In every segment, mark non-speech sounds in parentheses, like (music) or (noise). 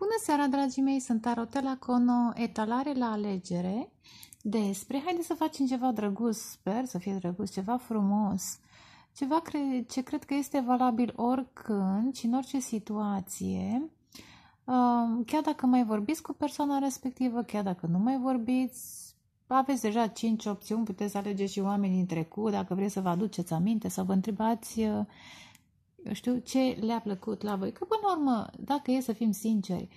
Bună seara, dragii mei! Sunt Tarotela Cono, etalare la alegere despre... Haideți să facem ceva drăguț, sper să fie drăguț, ceva frumos, ceva cre- ce cred că este valabil oricând și în orice situație. Uh, chiar dacă mai vorbiți cu persoana respectivă, chiar dacă nu mai vorbiți, aveți deja 5 opțiuni, puteți alege și oameni din trecut, dacă vreți să vă aduceți aminte sau vă întrebați uh, eu știu, ce le-a plăcut la voi. Că, până la urmă, dacă e să fim sinceri,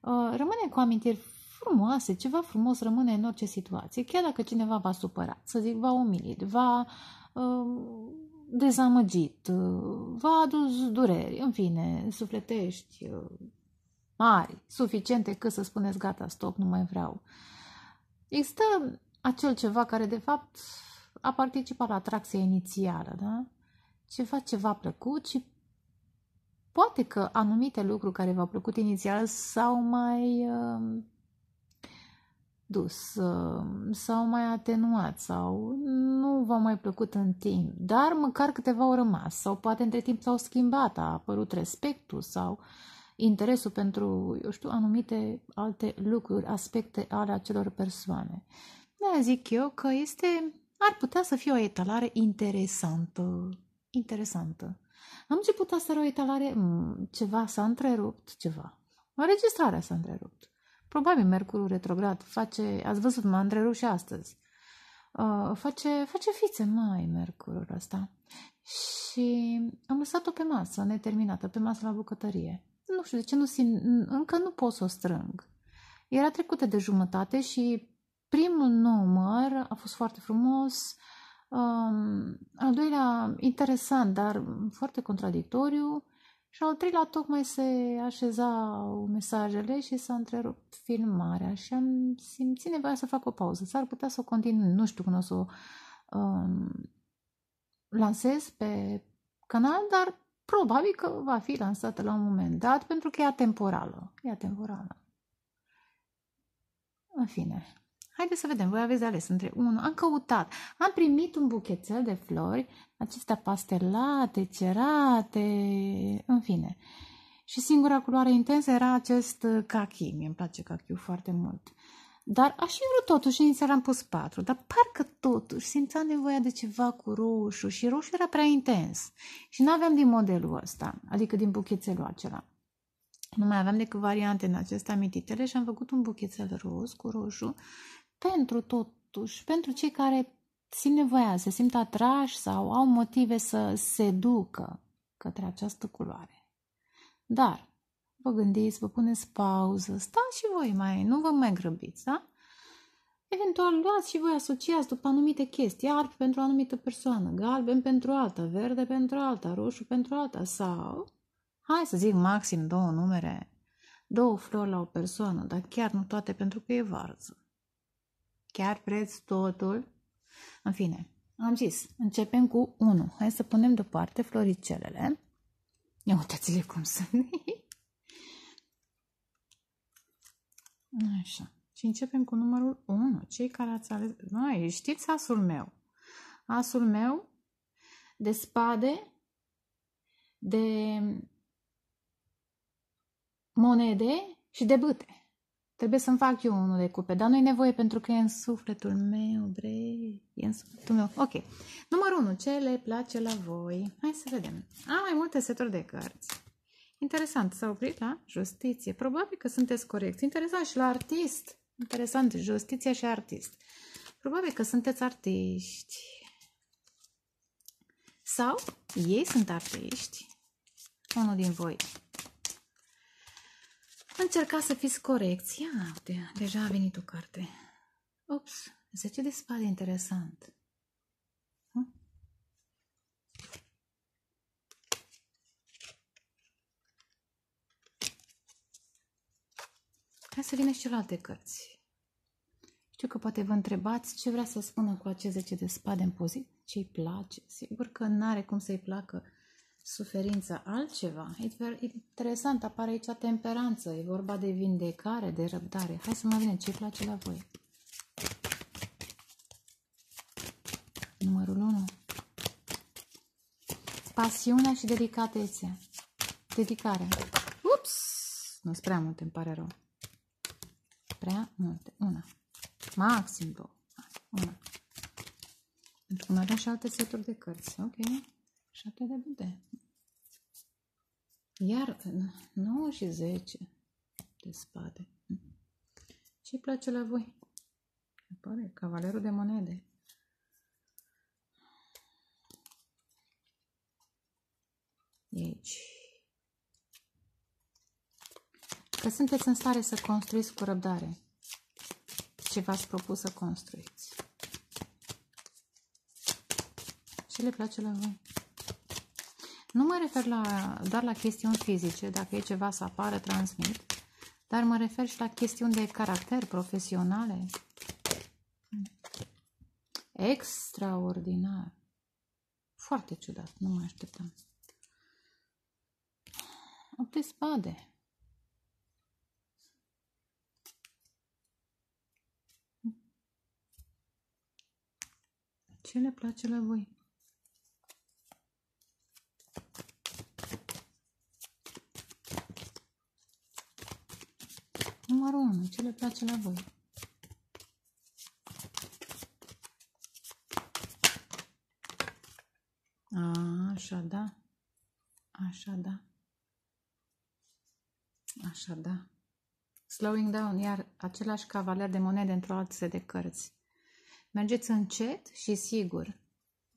uh, rămâne cu amintiri frumoase, ceva frumos rămâne în orice situație, chiar dacă cineva v-a supărat, să zic, v-a umilit, v-a uh, dezamăgit, uh, v-a adus dureri, în fine, sufletești uh, mari, suficiente cât să spuneți gata, stop, nu mai vreau. Există acel ceva care, de fapt, a participat la atracția inițială, da? ceva ce v-a plăcut și poate că anumite lucruri care v-au plăcut inițial s-au mai uh, dus, uh, s-au mai atenuat sau nu v-au mai plăcut în timp, dar măcar câteva au rămas sau poate între timp s-au schimbat, a apărut respectul sau interesul pentru, eu știu, anumite alte lucruri, aspecte ale acelor persoane. Da, zic eu că este, ar putea să fie o etalare interesantă interesantă. Am început asta o etalare, mm, ceva s-a întrerupt, ceva. Înregistrarea s-a întrerupt. Probabil Mercurul retrograd face, ați văzut, m-a întrerupt și astăzi. Uh, face, face fițe mai Mercurul ăsta. Și am lăsat-o pe masă, neterminată, pe masă la bucătărie. Nu știu de ce nu simt, încă nu pot să o strâng. Era trecută de jumătate și primul număr a fost foarte frumos, Um, al doilea, interesant, dar foarte contradictoriu. Și al treilea, tocmai se așezau mesajele și s-a întrerupt filmarea și am simțit nevoia să fac o pauză. S-ar putea să o continui, nu știu când o să o um, lansez pe canal, dar probabil că va fi lansată la un moment dat pentru că e atemporală. E atemporală. În fine, Haideți să vedem, voi aveți de ales între unul. Am căutat, am primit un buchețel de flori, acestea pastelate, cerate, în fine. Și singura culoare intensă era acest cachi. Mie îmi place cachiul foarte mult. Dar aș fi vrut totuși, inițial am pus patru, dar parcă totuși simțea nevoia de ceva cu roșu și roșu era prea intens. Și nu aveam din modelul ăsta, adică din buchețelul acela. Nu mai aveam decât variante în acestea amintitele și am făcut un buchețel roz cu roșu pentru totuși, pentru cei care simt nevoia, se simt atrași sau au motive să se ducă către această culoare. Dar vă gândiți, vă puneți pauză, stați și voi mai, nu vă mai grăbiți, da? Eventual luați și voi asociați după anumite chestii, alb pentru o anumită persoană, galben pentru alta, verde pentru alta, roșu pentru alta sau, hai să zic maxim două numere, două flori la o persoană, dar chiar nu toate pentru că e varză. Chiar vreți totul? În fine, am zis, începem cu 1. Hai să punem deoparte floricelele. Ia uitați-le cum sunt. (laughs) Așa. Și începem cu numărul 1. Cei care ați ales... Noi, știți asul meu. Asul meu de spade, de monede și de bâte. Trebuie să-mi fac eu unul de cupe, dar nu e nevoie pentru că e în sufletul meu, bre, e în sufletul meu. Ok. Numărul 1. Ce le place la voi? Hai să vedem. Am mai multe seturi de cărți. Interesant, s-a oprit la justiție. Probabil că sunteți corecți. Interesant și la artist. Interesant, justiția și artist. Probabil că sunteți artiști. Sau ei sunt artiști. Unul din voi Încercați să fiți corecți. Ia, uite, deja a venit o carte. Ups, 10 de spade, interesant. Hm? Hai să vină și celelalte cărți. Știu că poate vă întrebați ce vrea să spună cu acest 10 de spade în poziție, ce-i place. Sigur că nu are cum să-i placă suferința altceva. E interesant, apare aici temperanță, e vorba de vindecare, de răbdare. Hai să mă vedem ce place la voi. Numărul 1. Pasiunea și dedicatețea. Dedicarea. Ups! Nu, sunt prea multe, îmi pare rău. Prea multe. Una. Maxim două. Una. Pentru că mai avem și alte seturi de cărți. Ok. Șapte de bute. Iar 9 și 10 de spade. Ce place la voi? Pare cavalerul de monede. E aici. Că sunteți în stare să construiți cu răbdare ce v-ați propus să construiți. Ce le place la voi? Nu mă refer la, doar la chestiuni fizice, dacă e ceva să apară, transmit, dar mă refer și la chestiuni de caracter profesionale. Extraordinar. Foarte ciudat, nu mă așteptam. 8 de spade. Ce le place la voi? Numărul 1. Ce le place la voi? A, așa da. Așa da. Așa da. Slowing down, iar același cavaler de monede într-o altă set de cărți. Mergeți încet și sigur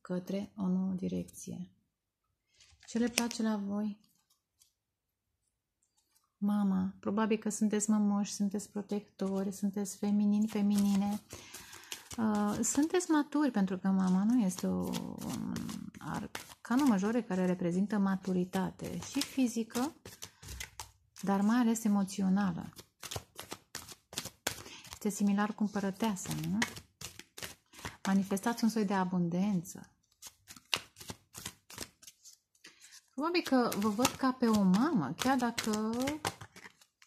către o nouă direcție. Ce le place la voi? Mama, probabil că sunteți mămoși, sunteți protectori, sunteți feminini, feminine. Uh, sunteți maturi, pentru că mama nu este o arcană majore care reprezintă maturitate și fizică, dar mai ales emoțională. Este similar cu împărăteasa, nu? Manifestați un soi de abundență. Probabil că vă văd ca pe o mamă, chiar dacă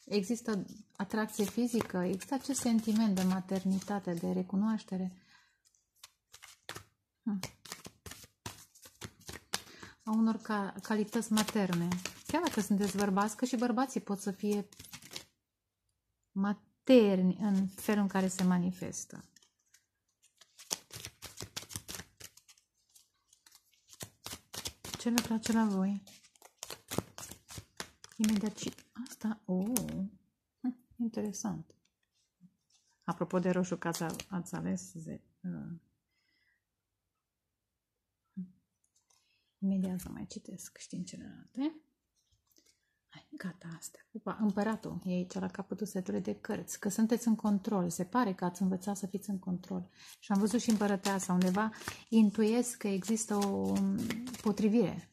există atracție fizică, există acest sentiment de maternitate, de recunoaștere. Hm. A unor ca, calități materne. Chiar dacă sunteți bărbați, că și bărbații pot să fie materni în felul în care se manifestă. Ce le place la voi? Imediat și asta, oh, hm, interesant. Apropo de roșu, că ați, ați ales ze, uh. Imediat să mai citesc, știm celelalte. Hai, gata, astea. Upa, împăratul e aici la capătul setului de cărți. Că sunteți în control. Se pare că ați învățat să fiți în control. Și am văzut și împărăteasa undeva. Intuiesc că există o potrivire.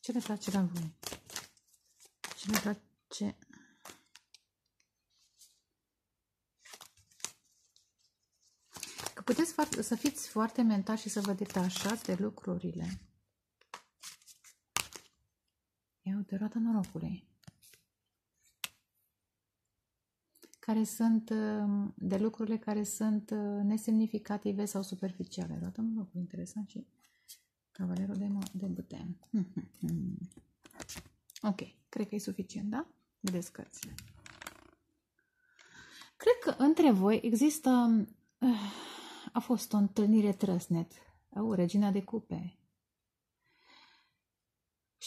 Ce le place la voi? Ce le place... Că puteți să fiți foarte mentali și să vă detașați de lucrurile Ia uite, roata norocului. Care sunt uh, de lucrurile care sunt uh, nesemnificative sau superficiale. Roata norocului, interesant și cavalerul de, de bute. (laughs) ok, cred că e suficient, da? Vedeți cărțile. Cred că între voi există... Uh, a fost o întâlnire trăsnet. Au, regina de cupe.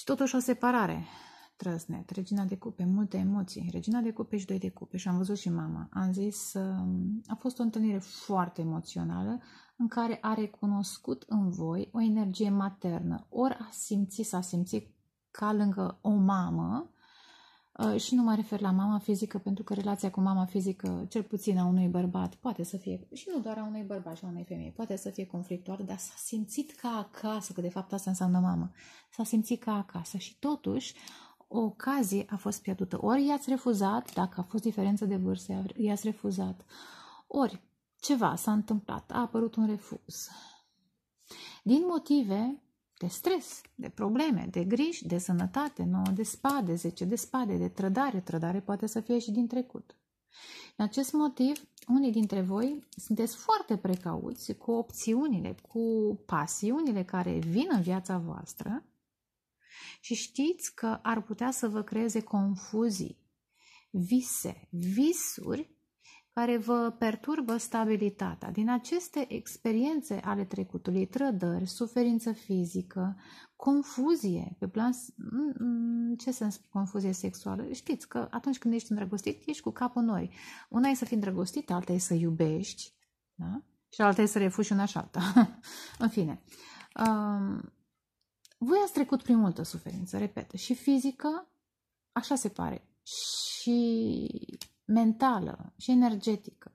Și totuși o separare trăsnet, regina de cupe, multe emoții, regina de cupe și doi de cupe și am văzut și mama. Am zis, um, a fost o întâlnire foarte emoțională în care a recunoscut în voi o energie maternă. Ori a simțit, s-a simțit ca lângă o mamă Uh, și nu mă refer la mama fizică, pentru că relația cu mama fizică, cel puțin a unui bărbat, poate să fie, și nu doar a unui bărbat și a unei femei, poate să fie conflictual, dar s-a simțit ca acasă, că de fapt asta înseamnă mamă. S-a simțit ca acasă și totuși o ocazie a fost pierdută. Ori i-ați refuzat, dacă a fost diferență de vârstă, i-ați refuzat. Ori ceva s-a întâmplat, a apărut un refuz. Din motive de stres, de probleme, de griji, de sănătate, 9 de spade, 10 de spade, de trădare. Trădare poate să fie și din trecut. În acest motiv, unii dintre voi sunteți foarte precauți cu opțiunile, cu pasiunile care vin în viața voastră și știți că ar putea să vă creeze confuzii, vise, visuri care vă perturbă stabilitatea. Din aceste experiențe ale trecutului, trădări, suferință fizică, confuzie, pe plan, ce sens confuzie sexuală? Știți că atunci când ești îndrăgostit, ești cu capul noi. Una e să fii îndrăgostit, alta e să iubești, da? și alta e să refugi una și alta. (laughs) în fine, um, voi ați trecut prin multă suferință, repet, și fizică, așa se pare, și mentală, și energetică.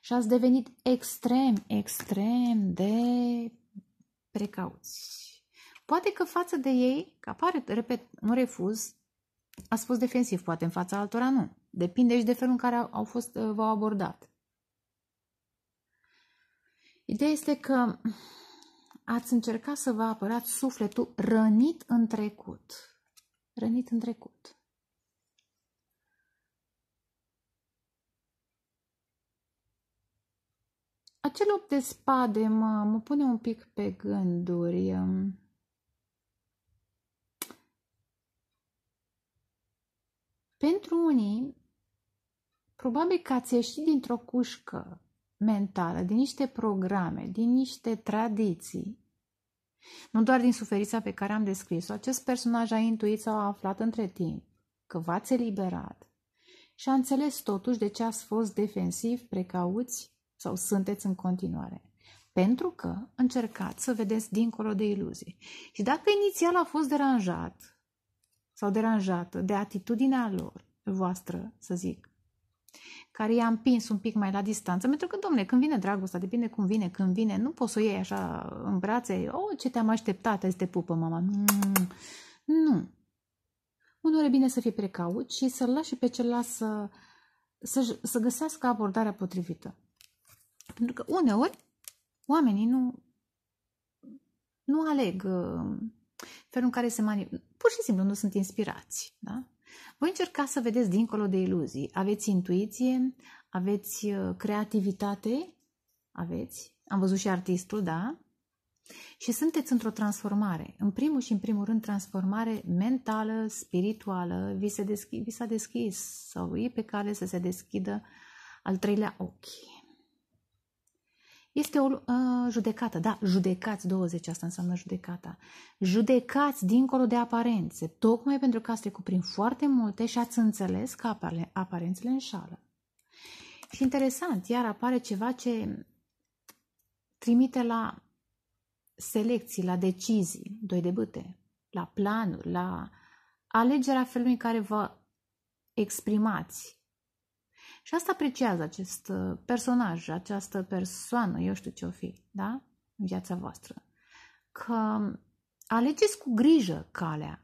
Și ați devenit extrem, extrem de precauți. Poate că față de ei, că apare, repet, nu refuz, a fost defensiv, poate în fața altora nu. Depinde și de felul în care au fost, v-au abordat. Ideea este că ați încercat să vă apărați sufletul rănit în trecut. Rănit în trecut. Acel 8 de spade mă, mă pune un pic pe gânduri. Pentru unii, probabil că ați ieșit dintr-o cușcă mentală, din niște programe, din niște tradiții, nu doar din suferința pe care am descris-o, acest personaj a intuit sau a aflat între timp că v-ați eliberat și a înțeles totuși de ce ați fost defensiv, precauți sau sunteți în continuare. Pentru că încercați să vedeți dincolo de iluzii. Și dacă inițial a fost deranjat sau deranjată de atitudinea lor, voastră, să zic, care i-a împins un pic mai la distanță, pentru că, domne, când vine dragostea, depinde cum vine, când vine, nu poți să o iei așa în brațe, oh, ce te-am așteptat, este pupă, mama. Mm, nu. Unor e bine să fii precaut și să-l lași pe celălalt să, să, să găsească abordarea potrivită. Pentru că uneori oamenii nu, nu aleg uh, felul în care se manifestă. Pur și simplu nu sunt inspirați. Da? Voi încerca să vedeți dincolo de iluzii. Aveți intuiție, aveți uh, creativitate, aveți, am văzut și artistul, da? Și sunteți într-o transformare. În primul și în primul rând transformare mentală, spirituală, vi, se deschi, vi s-a deschis sau e pe care să se deschidă al treilea ochi. Este o uh, judecată, da, judecați 20, asta înseamnă judecata. Judecați dincolo de aparențe, tocmai pentru că ați trecut prin foarte multe și ați înțeles că aparențele înșală. Și interesant, iar apare ceva ce trimite la selecții, la decizii, doi de bâte, la planuri, la alegerea felului în care vă exprimați, și asta apreciază acest uh, personaj, această persoană, eu știu ce o fi, da? În viața voastră. Că alegeți cu grijă calea.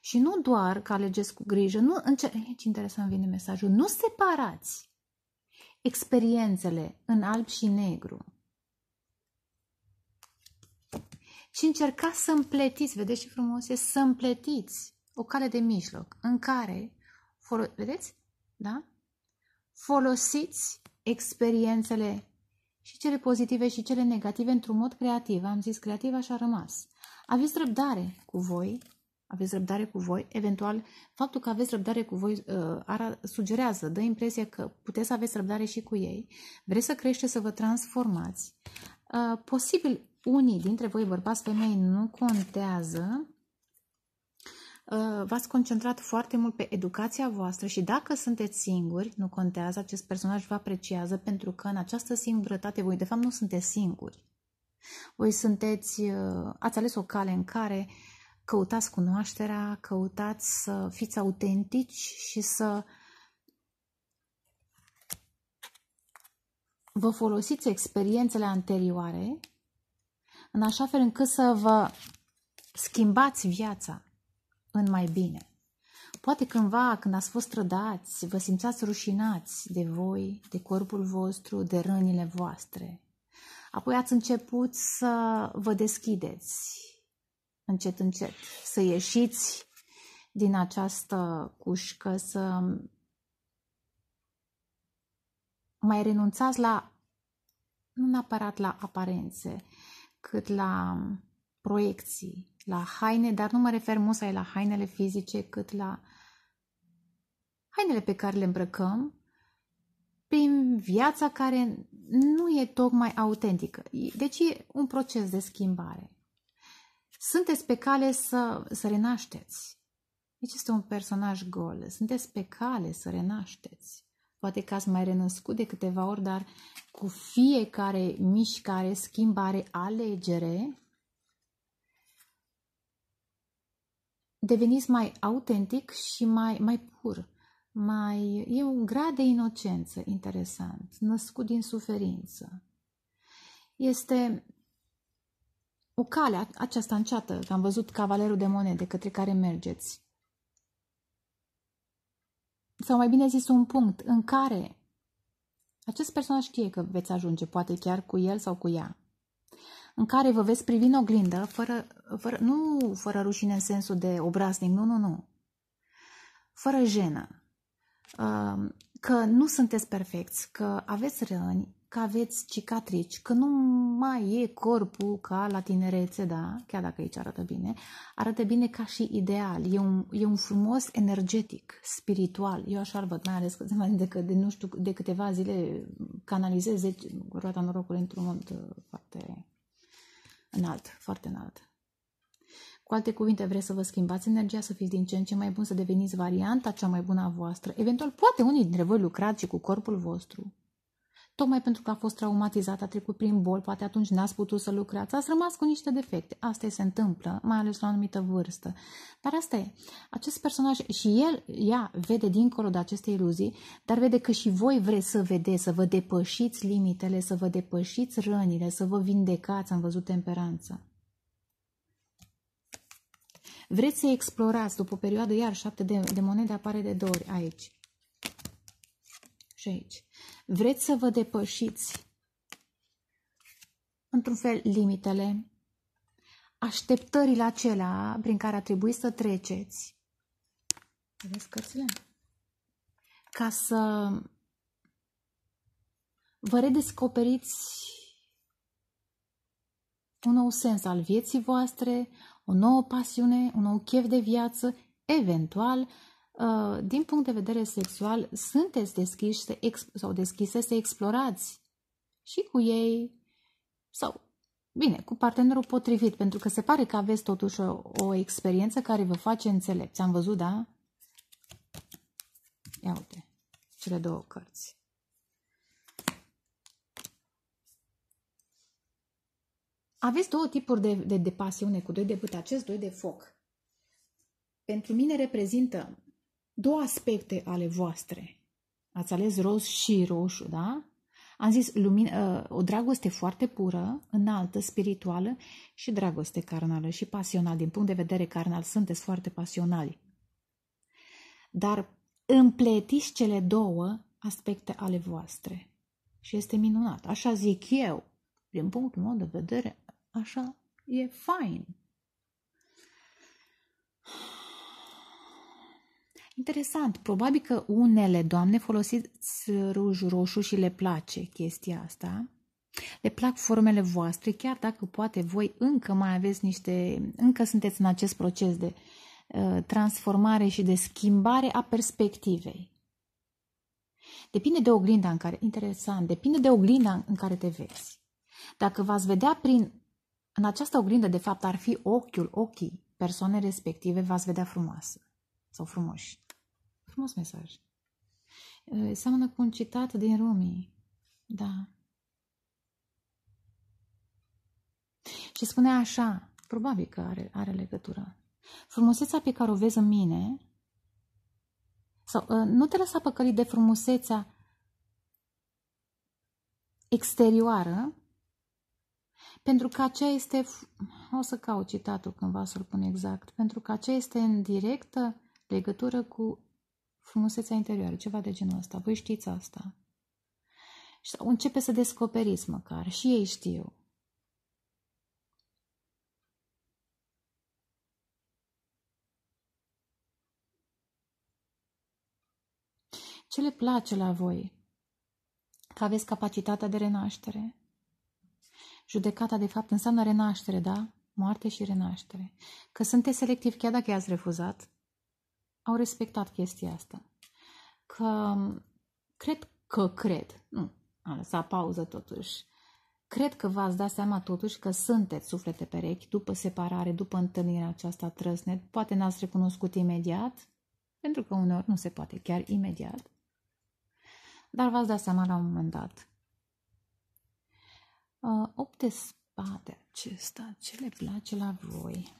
Și nu doar că alegeți cu grijă, nu, ce, ce interesant vine mesajul, nu separați experiențele în alb și negru. Și încercați să împletiți, vedeți ce frumos e, să împletiți o cale de mijloc în care, vedeți, da? Folosiți experiențele și cele pozitive și cele negative într-un mod creativ. Am zis creativ, așa a rămas. Aveți răbdare cu voi, aveți răbdare cu voi, eventual faptul că aveți răbdare cu voi uh, ara, sugerează, dă impresia că puteți să aveți răbdare și cu ei, vreți să creșteți, să vă transformați. Uh, posibil unii dintre voi, bărbați, femei, nu contează, Uh, v-ați concentrat foarte mult pe educația voastră și dacă sunteți singuri, nu contează, acest personaj vă apreciază pentru că în această singurătate voi de fapt nu sunteți singuri. Voi sunteți, uh, ați ales o cale în care căutați cunoașterea, căutați să fiți autentici și să vă folosiți experiențele anterioare în așa fel încât să vă schimbați viața în mai bine. Poate cândva, când ați fost trădați, vă simțați rușinați de voi, de corpul vostru, de rănile voastre. Apoi ați început să vă deschideți încet, încet, să ieșiți din această cușcă, să mai renunțați la, nu neapărat la aparențe, cât la proiecții, la haine, dar nu mă refer musai la hainele fizice, cât la hainele pe care le îmbrăcăm prin viața care nu e tocmai autentică. Deci e un proces de schimbare. Sunteți pe cale să, să renașteți. Deci este un personaj gol. Sunteți pe cale să renașteți. Poate că ați mai renăscut de câteva ori, dar cu fiecare mișcare, schimbare, alegere, deveniți mai autentic și mai, mai pur. Mai, e un grad de inocență interesant, născut din suferință. Este o cale aceasta înceată, că am văzut cavalerul de monede către care mergeți. Sau mai bine zis, un punct în care acest personaj știe că veți ajunge, poate chiar cu el sau cu ea, în care vă veți privi în oglindă, fără, fără, nu fără rușine în sensul de obraznic, nu, nu, nu, fără jenă, că nu sunteți perfecți, că aveți răni, că aveți cicatrici, că nu mai e corpul ca la tinerețe, da, chiar dacă aici arată bine, arată bine ca și ideal. E un, e un frumos energetic, spiritual. Eu așa văd, mai ales că de, că de, nu știu, de câteva zile canalizez roata norocului într-un mod uh, foarte înalt, foarte înalt. Cu alte cuvinte, vreți să vă schimbați energia, să fiți din ce în ce mai bun, să deveniți varianta cea mai bună a voastră. Eventual, poate unii dintre voi lucrați și cu corpul vostru, Tocmai pentru că a fost traumatizat, a trecut prin bol, poate atunci n-ați putut să lucrați, ați rămas cu niște defecte. Asta se întâmplă, mai ales la o anumită vârstă. Dar asta e. Acest personaj și el, ea, vede dincolo de aceste iluzii, dar vede că și voi vreți să vedeți, să vă depășiți limitele, să vă depășiți rănile, să vă vindecați, am văzut temperanță. Vreți să explorați după o perioadă, iar șapte de, de monede apare de două ori aici și aici. Vreți să vă depășiți într-un fel limitele, așteptările acelea prin care a trebuit să treceți. Vedeți cărțile? Ca să vă redescoperiți un nou sens al vieții voastre, o nouă pasiune, un nou chef de viață, eventual Uh, din punct de vedere sexual, sunteți deschiși să sau deschise să explorați și cu ei sau, bine, cu partenerul potrivit, pentru că se pare că aveți totuși o, o experiență care vă face înțelepți. Am văzut, da? Ia uite, cele două cărți. Aveți două tipuri de, de, de pasiune cu doi de bâte. Acest doi de foc. Pentru mine reprezintă două aspecte ale voastre. Ați ales roz și roșu, da? Am zis lumină, o dragoste foarte pură, înaltă, spirituală și dragoste carnală și pasională. Din punct de vedere carnal sunteți foarte pasionali. Dar împletiți cele două aspecte ale voastre. Și este minunat. Așa zic eu. Din punctul meu de vedere, așa e fain. Interesant. Probabil că unele doamne folosiți ruj roșu și le place chestia asta. Le plac formele voastre, chiar dacă poate voi încă mai aveți niște, încă sunteți în acest proces de uh, transformare și de schimbare a perspectivei. Depinde de oglinda în care, interesant, depinde de oglinda în care te vezi. Dacă v-ați vedea prin, în această oglindă, de fapt, ar fi ochiul, ochii persoanei respective, v-ați vedea frumoasă sau frumoși. Frumos mesaj. Seamănă cu un citat din Rumi. Da. Și spune așa, probabil că are, are legătură. Frumusețea pe care o vezi în mine, sau nu te lăsa păcălit de frumusețea exterioară, pentru că aceea este, o să caut citatul cândva să-l pun exact, pentru că aceea este în directă legătură cu frumusețea interioară, ceva de genul ăsta. Voi știți asta. Și începe să descoperiți măcar. Și ei știu. Ce le place la voi? Că aveți capacitatea de renaștere. Judecata, de fapt, înseamnă renaștere, da? moarte și renaștere. Că sunteți selectiv chiar dacă i-ați refuzat, au respectat chestia asta. Că cred că cred, nu, am lăsat pauză totuși, cred că v-ați dat seama totuși că sunteți suflete perechi după separare, după întâlnirea aceasta trăsnet. Poate n-ați recunoscut imediat, pentru că uneori nu se poate chiar imediat, dar v-ați dat seama la un moment dat. Uh, 8 de spate acesta, ce le place la voi?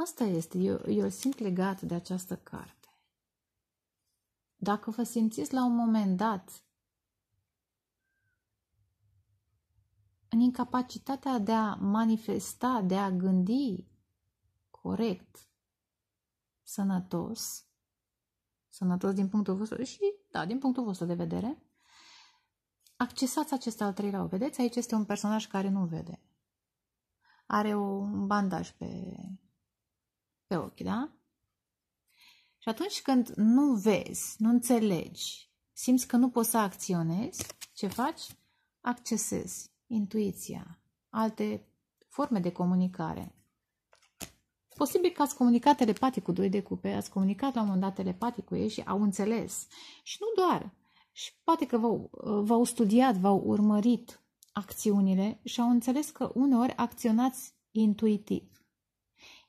Asta este, eu, eu simt legat de această carte. Dacă vă simțiți la un moment dat în incapacitatea de a manifesta, de a gândi corect, sănătos, sănătos din punctul vostru și, da, din punctul vostru de vedere, accesați acest al treilea. Vedeți, aici este un personaj care nu vede. Are un bandaj pe, pe ochi, da? Și atunci când nu vezi, nu înțelegi, simți că nu poți să acționezi, ce faci? Accesezi intuiția, alte forme de comunicare. Posibil că ați comunicat telepatic cu doi de cupe, ați comunicat la un moment dat telepatic cu ei și au înțeles. Și nu doar. Și poate că v-au, v-au studiat, v-au urmărit acțiunile și au înțeles că uneori acționați intuitiv.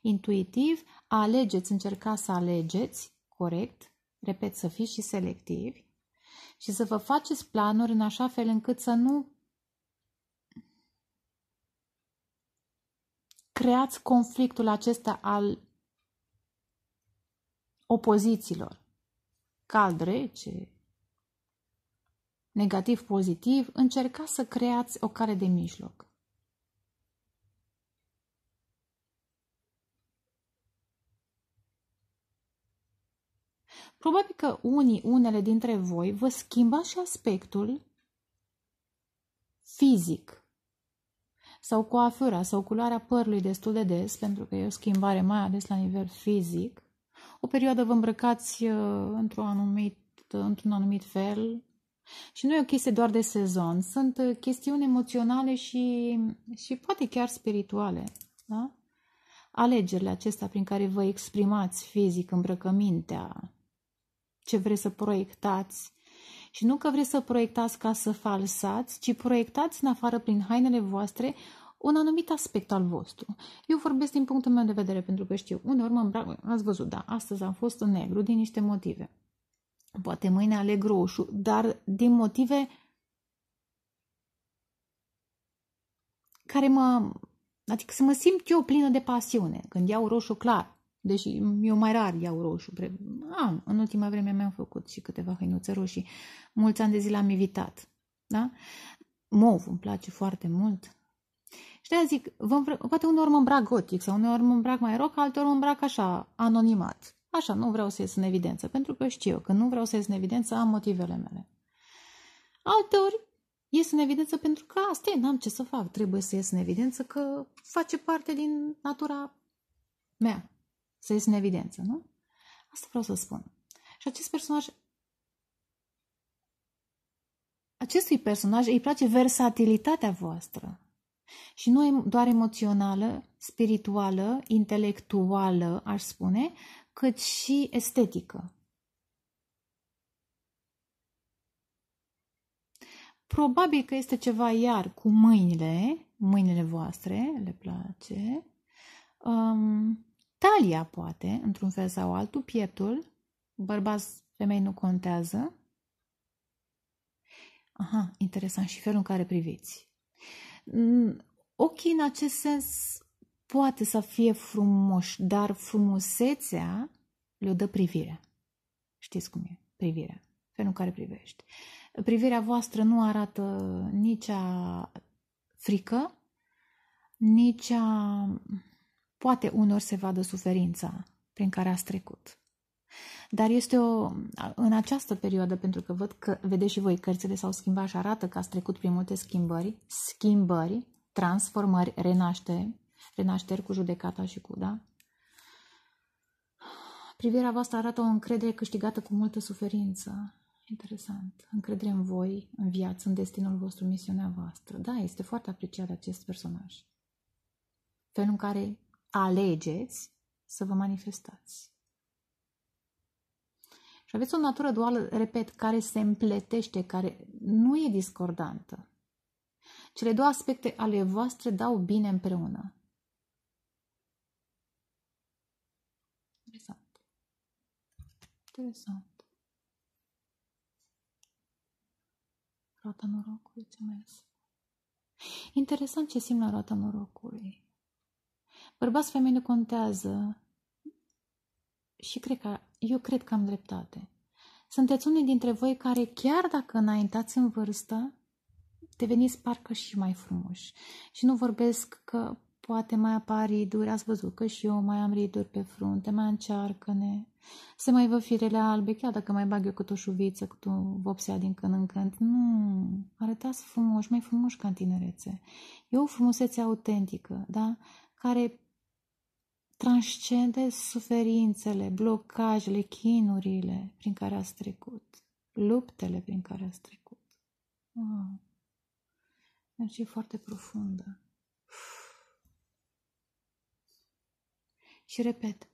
Intuitiv, alegeți, încercați să alegeți corect, repet, să fiți și selectivi și să vă faceți planuri în așa fel încât să nu creați conflictul acesta al opozițiilor. Cald rece, negativ pozitiv, încercați să creați o cale de mijloc. Probabil că unii, unele dintre voi vă schimbați și aspectul fizic sau coafura sau culoarea părului destul de des, pentru că e o schimbare mai ades la nivel fizic. O perioadă vă îmbrăcați uh, într-un anumit, într-un anumit fel și nu e o chestie doar de sezon, sunt uh, chestiuni emoționale și, și poate chiar spirituale. Da? Alegerile acestea prin care vă exprimați fizic îmbrăcămintea, ce vreți să proiectați, și nu că vreți să proiectați ca să falsați, ci proiectați în afară prin hainele voastre un anumit aspect al vostru. Eu vorbesc din punctul meu de vedere pentru că știu, uneori mă îmbrac, ați văzut, da, astăzi am fost în negru din niște motive. Poate mâine aleg roșu, dar din motive care mă, adică să mă simt eu plină de pasiune. Când iau roșu clar, Deși eu mai rar iau roșu. Am, în ultima vreme mi-am făcut și câteva hăinuțe roșii. Mulți ani de zile am evitat. Da? Mov îmi place foarte mult. Și de zic, vă, poate uneori mă îmbrac gotic sau uneori mă îmbrac mai rock, alteori mă îmbrac așa, anonimat. Așa, nu vreau să ies în evidență, pentru că știu eu că nu vreau să ies în evidență, am motivele mele. Alteori ies în evidență pentru că asta e, n-am ce să fac, trebuie să ies în evidență că face parte din natura mea să ies în evidență, nu? Asta vreau să spun. Și acest personaj acestui personaj îi place versatilitatea voastră. Și nu doar emoțională, spirituală, intelectuală, aș spune, cât și estetică. Probabil că este ceva iar cu mâinile, mâinile voastre, le place. Um, Talia poate, într-un fel sau altul, pieptul, bărbați, femei nu contează. Aha, interesant și felul în care priviți. Mm, ochii în acest sens poate să fie frumoși, dar frumusețea le-o dă privirea. Știți cum e? Privirea. Felul în care privești. Privirea voastră nu arată nici a frică, nici a Poate unor se vadă suferința prin care ați trecut. Dar este o, în această perioadă, pentru că văd că, vedeți și voi, cărțile s-au schimbat și arată că ați trecut prin multe schimbări, schimbări, transformări, renașteri, renașteri cu judecata și cu, da? Privirea voastră arată o încredere câștigată cu multă suferință. Interesant. Încredere în voi, în viață, în destinul vostru, misiunea voastră. Da, este foarte apreciat acest personaj. Felul în care alegeți să vă manifestați. Și aveți o natură duală, repet, care se împletește, care nu e discordantă. Cele două aspecte ale voastre dau bine împreună. Interesant. Interesant. Roata norocului, ce mai este? Interesant ce simt la roata norocului. Bărbați femei nu contează și cred că, eu cred că am dreptate. Sunteți unii dintre voi care, chiar dacă înaintați în vârstă, deveniți parcă și mai frumoși. Și nu vorbesc că poate mai apar riduri, ați văzut că și eu mai am riduri pe frunte, mai încearcă-ne, se mai văd firele albe, chiar dacă mai bag eu cât o șuviță, cât o vopsea din când în când. Nu, arătați frumoși, mai frumoși ca în tinerețe. E o frumusețe autentică, da? Care transcende suferințele, blocajele, chinurile prin care ați trecut, luptele prin care ați trecut. Wow. Energie foarte profundă. Și repet,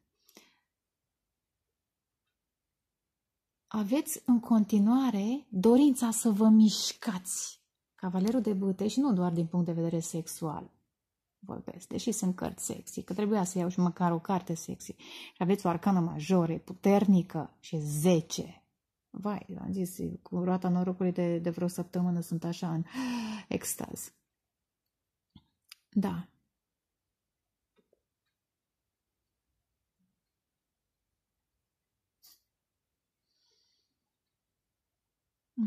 aveți în continuare dorința să vă mișcați. Cavalerul de bâte și nu doar din punct de vedere sexual vorbesc, deși sunt cărți sexy, că trebuia să iau și măcar o carte sexy. Și aveți o arcană majore, puternică și 10. Vai, am zis, cu roata norocului de, de vreo săptămână sunt așa în (gasps) extaz. Da.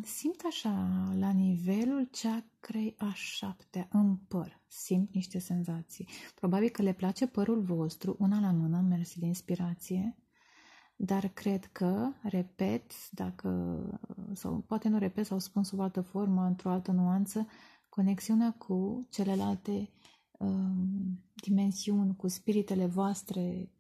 Simt așa, la nivelul ceacrei a șaptea, în păr, simt niște senzații. Probabil că le place părul vostru, una la mână, mersi de inspirație, dar cred că, repet, dacă, sau poate nu repet, sau spun sub altă formă, într-o altă nuanță, conexiunea cu celelalte um, dimensiuni, cu spiritele voastre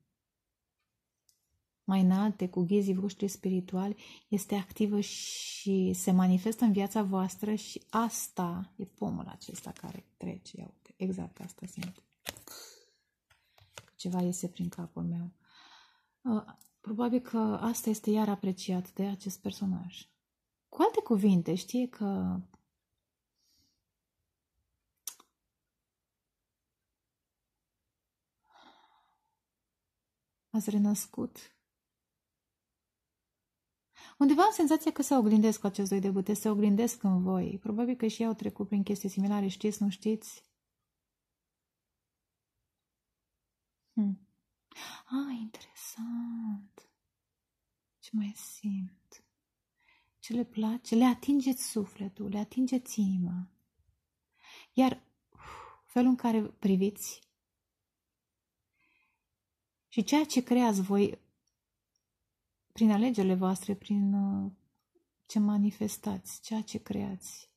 mai înalte, cu ghezii voștri spirituali, este activă și se manifestă în viața voastră și asta e pomul acesta care trece. Ia uite, exact asta simt. Ceva iese prin capul meu. Uh, probabil că asta este iar apreciat de acest personaj. Cu alte cuvinte, știe că ați renăscut Undeva am senzația că se oglindesc cu acest doi de bute, se oglindesc în voi. Probabil că și ei au trecut prin chestii similare, știți, nu știți? Hmm. Ah, interesant. Ce mai simt? Ce le place? Le atingeți sufletul, le atingeți ținima. Iar felul în care priviți și ceea ce creați voi prin alegerile voastre, prin uh, ce manifestați, ceea ce creați.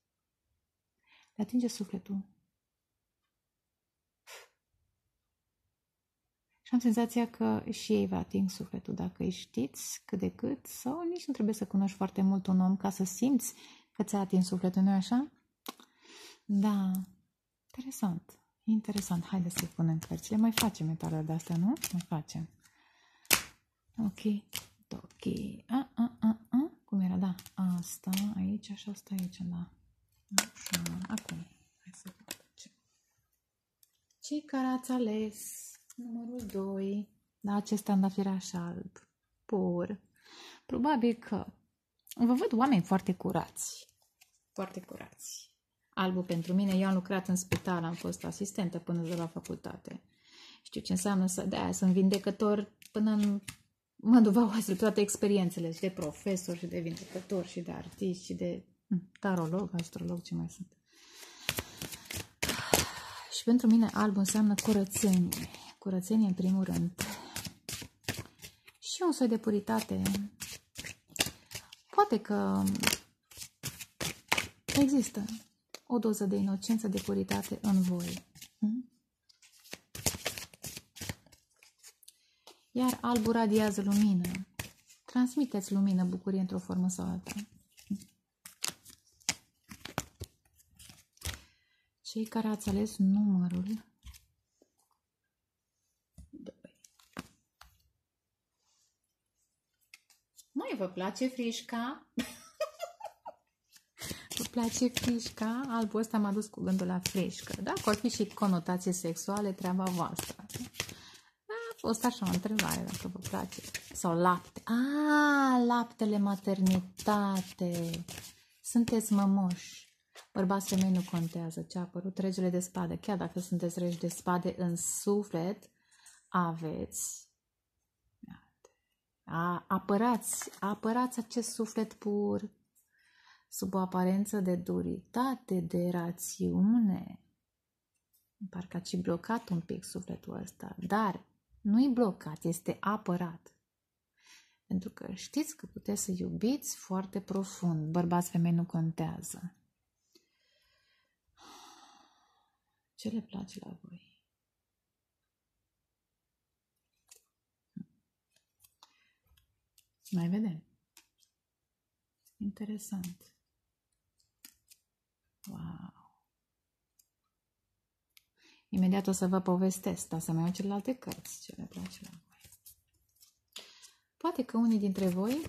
Le atinge sufletul. Și am senzația că și ei vă ating sufletul dacă îi știți cât de cât sau nici nu trebuie să cunoști foarte mult un om ca să simți că ți-a atins sufletul, nu așa? Da, interesant. Interesant. Haideți să punem cărțile. Mai facem metalele de astea, nu? Mai facem. Ok ok. A, a, a, a. Cum era? Da. Asta aici și asta aici, da. Așa. Acum. Hai să facem. Cei care ați ales numărul 2, da, acest andafiraș alb, pur. Probabil că vă văd oameni foarte curați. Foarte curați. Albul pentru mine, eu am lucrat în spital, am fost asistentă până de la facultate. Știu ce înseamnă să, de aia sunt vindecător până în mă duvau astfel toate experiențele și de profesor și de vindecător și de artist și de hm, tarolog, astrolog, ce mai sunt. Și pentru mine alb înseamnă curățenie. Curățenie în primul rând. Și un soi de puritate. Poate că există o doză de inocență, de puritate în voi. iar albul radiază lumină. Transmiteți lumină, bucurie într-o formă sau alta. Cei care ați ales numărul 2. Mai vă place frișca? (laughs) Vă place frișca? Albul ăsta m-a dus cu gândul la frișcă. Dacă ar fi și conotații sexuale, treaba voastră. A fost așa o întrebare, dacă vă place. Sau lapte. A, laptele maternitate. Sunteți mămoși. Bărbați, femei nu contează ce a apărut. Regele de spade. Chiar dacă sunteți regi de spade în suflet, aveți a, apărați, apărați acest suflet pur sub o aparență de duritate, de rațiune. Parcă ați blocat un pic sufletul ăsta, dar nu e blocat, este apărat. Pentru că știți că puteți să iubiți foarte profund. Bărbați, femei nu contează. Ce le place la voi? Mai vedem. Interesant. Wow. Imediat o să vă povestesc, dar să mai au celelalte cărți ce le place la voi. Poate că unii dintre voi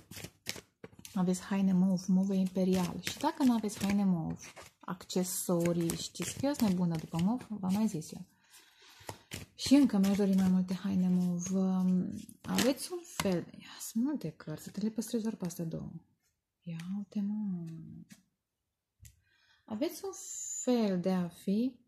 aveți haine mov, mov imperial. Și dacă nu aveți haine mov, accesorii, știți că eu sunt nebună după mov, v-am mai zis eu. Și încă mi-aș dori mai multe haine mov. Aveți un fel... Ia, sunt multe cărți, te le păstrez doar pe astea două. Ia uite, mă. Aveți un fel de a fi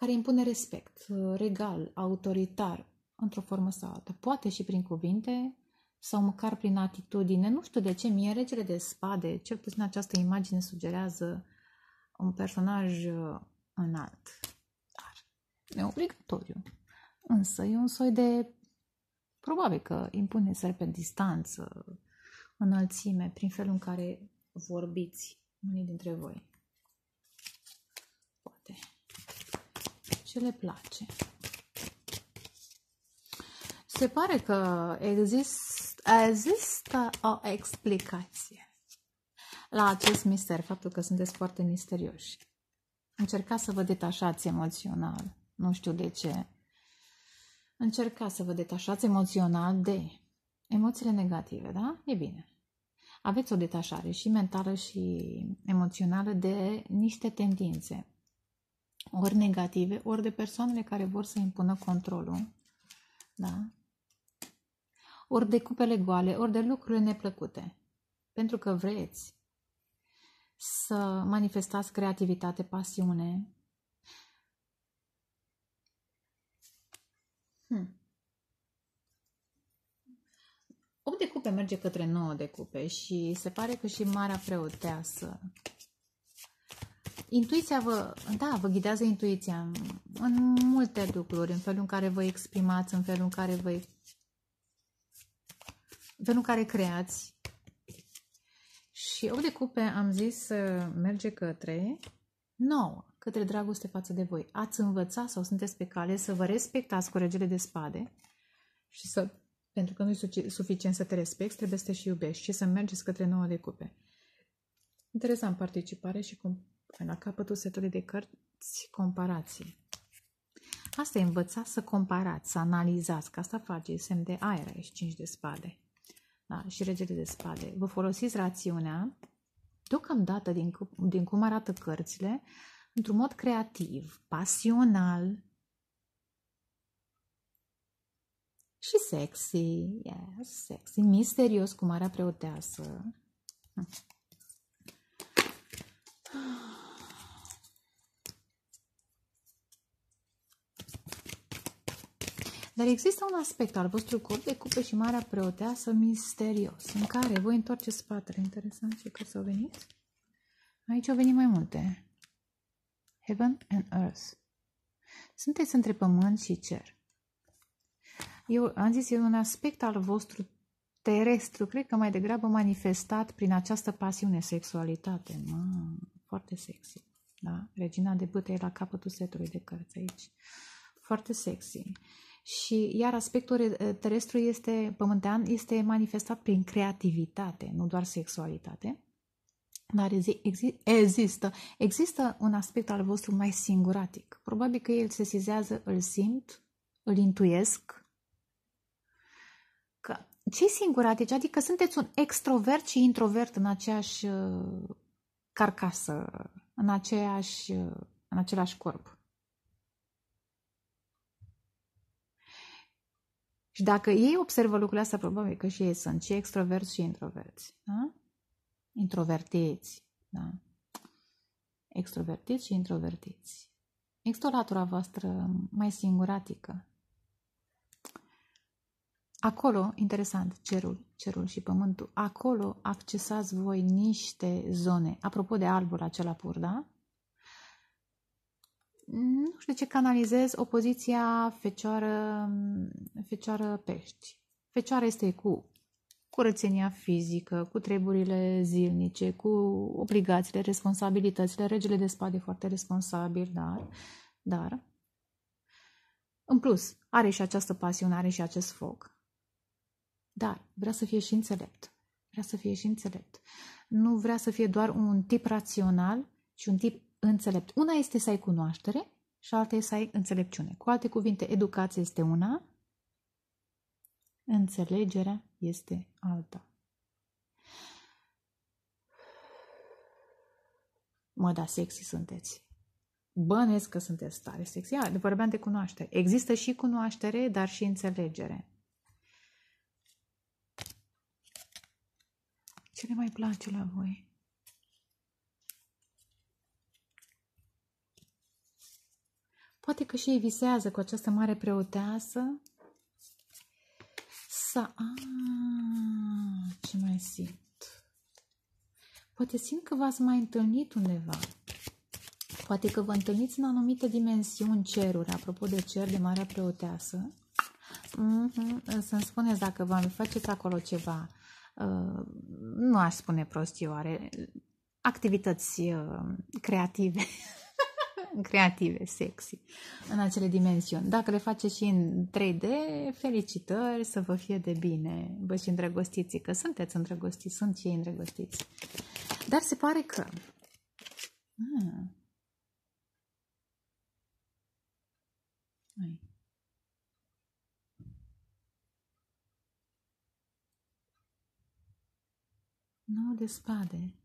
care impune respect, regal, autoritar, într-o formă sau alta. Poate și prin cuvinte sau măcar prin atitudine. Nu știu de ce mie regele de spade, cel puțin această imagine sugerează un personaj uh, înalt. Dar e obligatoriu. Însă e un soi de... Probabil că impune să pe distanță, înălțime, prin felul în care vorbiți unii dintre voi. Poate. Ce le place? Se pare că exist, există o explicație la acest mister, faptul că sunteți foarte misterioși. Încercați să vă detașați emoțional. Nu știu de ce. Încercați să vă detașați emoțional de emoțiile negative, da? E bine. Aveți o detașare și mentală și emoțională de niște tendințe, ori negative, ori de persoanele care vor să impună controlul, da? ori de cupele goale, ori de lucrurile neplăcute. Pentru că vreți să manifestați creativitate, pasiune. Hmm. 8 de cupe merge către 9 de cupe și se pare că și Marea Preoteasă. Intuiția vă, da, vă ghidează intuiția în, în multe lucruri, în felul în care vă exprimați, în felul în care vă în felul în care creați. Și 8 de cupe am zis să merge către 9, către dragoste față de voi. Ați învățat sau sunteți pe cale să vă respectați cu regele de spade și să pentru că nu e suficient să te respecti, trebuie să te și iubești și să mergeți către nouă de cupe. Interesant participare și cum la capătul setului de cărți comparație. Asta e învăța să comparați, să analizați, că asta face semn de aer aici, 5 de spade. Da, și regele de spade. Vă folosiți rațiunea, deocamdată din, din cum arată cărțile, într-un mod creativ, pasional, și sexy, yes, sexy, misterios cu marea preoteasă. Dar există un aspect al vostru corp de cupe și marea preoteasă misterios, în care voi întoarce spatele. Interesant ce că s-au venit. Aici au venit mai multe. Heaven and Earth. Sunteți între pământ și cer. Eu am zis, e un aspect al vostru terestru, cred că mai degrabă manifestat prin această pasiune, sexualitate. Mă, foarte sexy. Da? Regina de bâte e la capătul setului de cărți aici. Foarte sexy. Și iar aspectul terestru este, pământean, este manifestat prin creativitate, nu doar sexualitate. Dar există, există un aspect al vostru mai singuratic. Probabil că el se sizează, îl simt, îl intuiesc. Că cei singuratici, adică sunteți un extrovert și introvert în aceeași uh, carcasă, în, aceeași, uh, în același corp. Și dacă ei observă lucrurile astea, probabil că și ei sunt și extroverți și introverți. Da? Introvertiți. Da? Extrovertiți și introvertiți. Există o latura voastră mai singuratică. Acolo, interesant, cerul, cerul și pământul, acolo accesați voi niște zone. Apropo de albul acela pur, da? Nu știu de ce canalizez opoziția fecioară, fecioară pești. Fecioara este cu curățenia fizică, cu treburile zilnice, cu obligațiile, responsabilitățile. Regele de spade e foarte responsabil, dar, dar, în plus, are și această pasiune, are și acest foc. Dar vrea să fie și înțelept. Vrea să fie și înțelept. Nu vrea să fie doar un tip rațional, ci un tip înțelept. Una este să ai cunoaștere și alta este să ai înțelepciune. Cu alte cuvinte, educația este una, înțelegerea este alta. Mă, da, sexy sunteți. Bănesc că sunteți tare sexy. Ia, vorbeam de cunoaștere. Există și cunoaștere, dar și înțelegere. Ce le mai place la voi? Poate că și ei visează cu această mare preoteasă să... A, ce mai simt? Poate simt că v-ați mai întâlnit undeva. Poate că vă întâlniți în anumite dimensiuni ceruri, apropo de cer de marea preoteasă. Mm-hmm. Să-mi spuneți dacă vă faceți acolo ceva. Uh, nu aș spune prostioare, activități uh, creative. (laughs) creative, sexy, în acele dimensiuni. Dacă le faceți și în 3D, felicitări, să vă fie de bine, vă și îndrăgostiți, că sunteți îndrăgostiți, sunt și ei îndrăgostiți. Dar se pare că... Hmm. Hai. Nu de spade.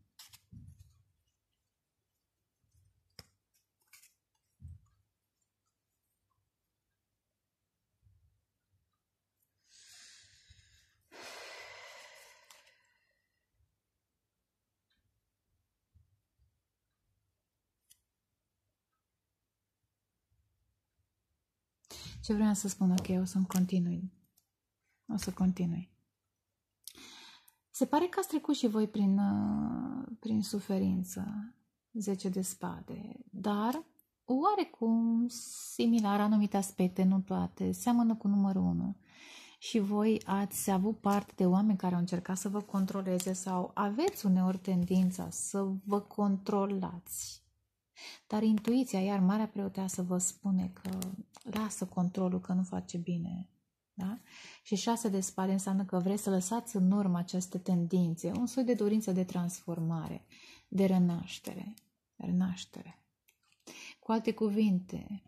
Ce vreau să spun? Ok, o să-mi continui. O să continui. Se pare că ați trecut și voi prin, uh, prin suferință, 10 de spade, dar oarecum similar anumite aspecte, nu toate, seamănă cu numărul 1. Și voi ați avut parte de oameni care au încercat să vă controleze sau aveți uneori tendința să vă controlați. Dar intuiția, iar Marea Preoteasă vă spune că lasă controlul, că nu face bine. Da? Și șase de spade înseamnă că vreți să lăsați în urmă aceste tendințe, un soi de dorință de transformare, de renaștere. Renaștere. Cu alte cuvinte,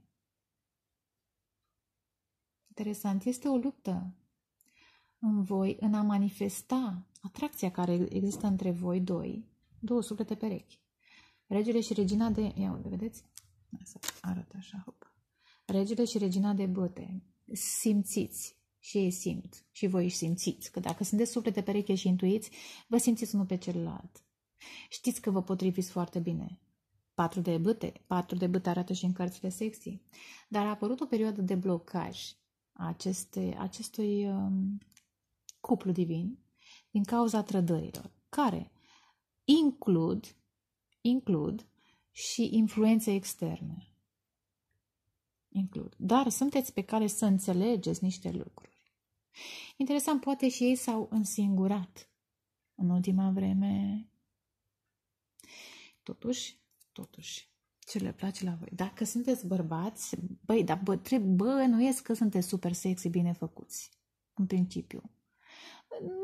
interesant, este o luptă în voi în a manifesta atracția care există între voi doi, două suflete perechi. Regele și regina de... Ia uite, vedeți? Să arăt așa, hop. Regele și regina de băte. Simțiți și ei simt și voi simțiți că dacă sunteți suflete pereche și intuiți, vă simțiți unul pe celălalt. Știți că vă potriviți foarte bine. Patru de băte, patru de băte arată și în cărțile sexy. Dar a apărut o perioadă de blocaj a aceste, acestui um, cuplu divin din cauza trădărilor, care includ includ și influențe externe. Includ. Dar sunteți pe care să înțelegeți niște lucruri. Interesant, poate și ei s-au însingurat în ultima vreme. Totuși, totuși, ce le place la voi. Dacă sunteți bărbați, băi, dar bă, trebuie, bănuiesc că sunteți super sexy, bine făcuți, în principiu.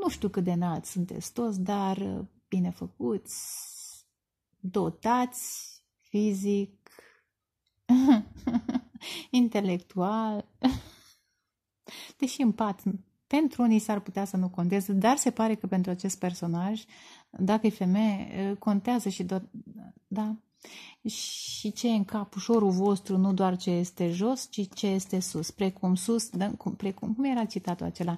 Nu știu cât de înalt sunteți toți, dar bine făcuți, dotați fizic, (laughs) intelectual, (laughs) deși în pat pentru unii s-ar putea să nu conteze, dar se pare că pentru acest personaj, dacă e femeie, contează și do- da. Și ce e în cap ușorul vostru, nu doar ce este jos, ci ce este sus. Precum sus, da, cum, precum, cum era citatul acela?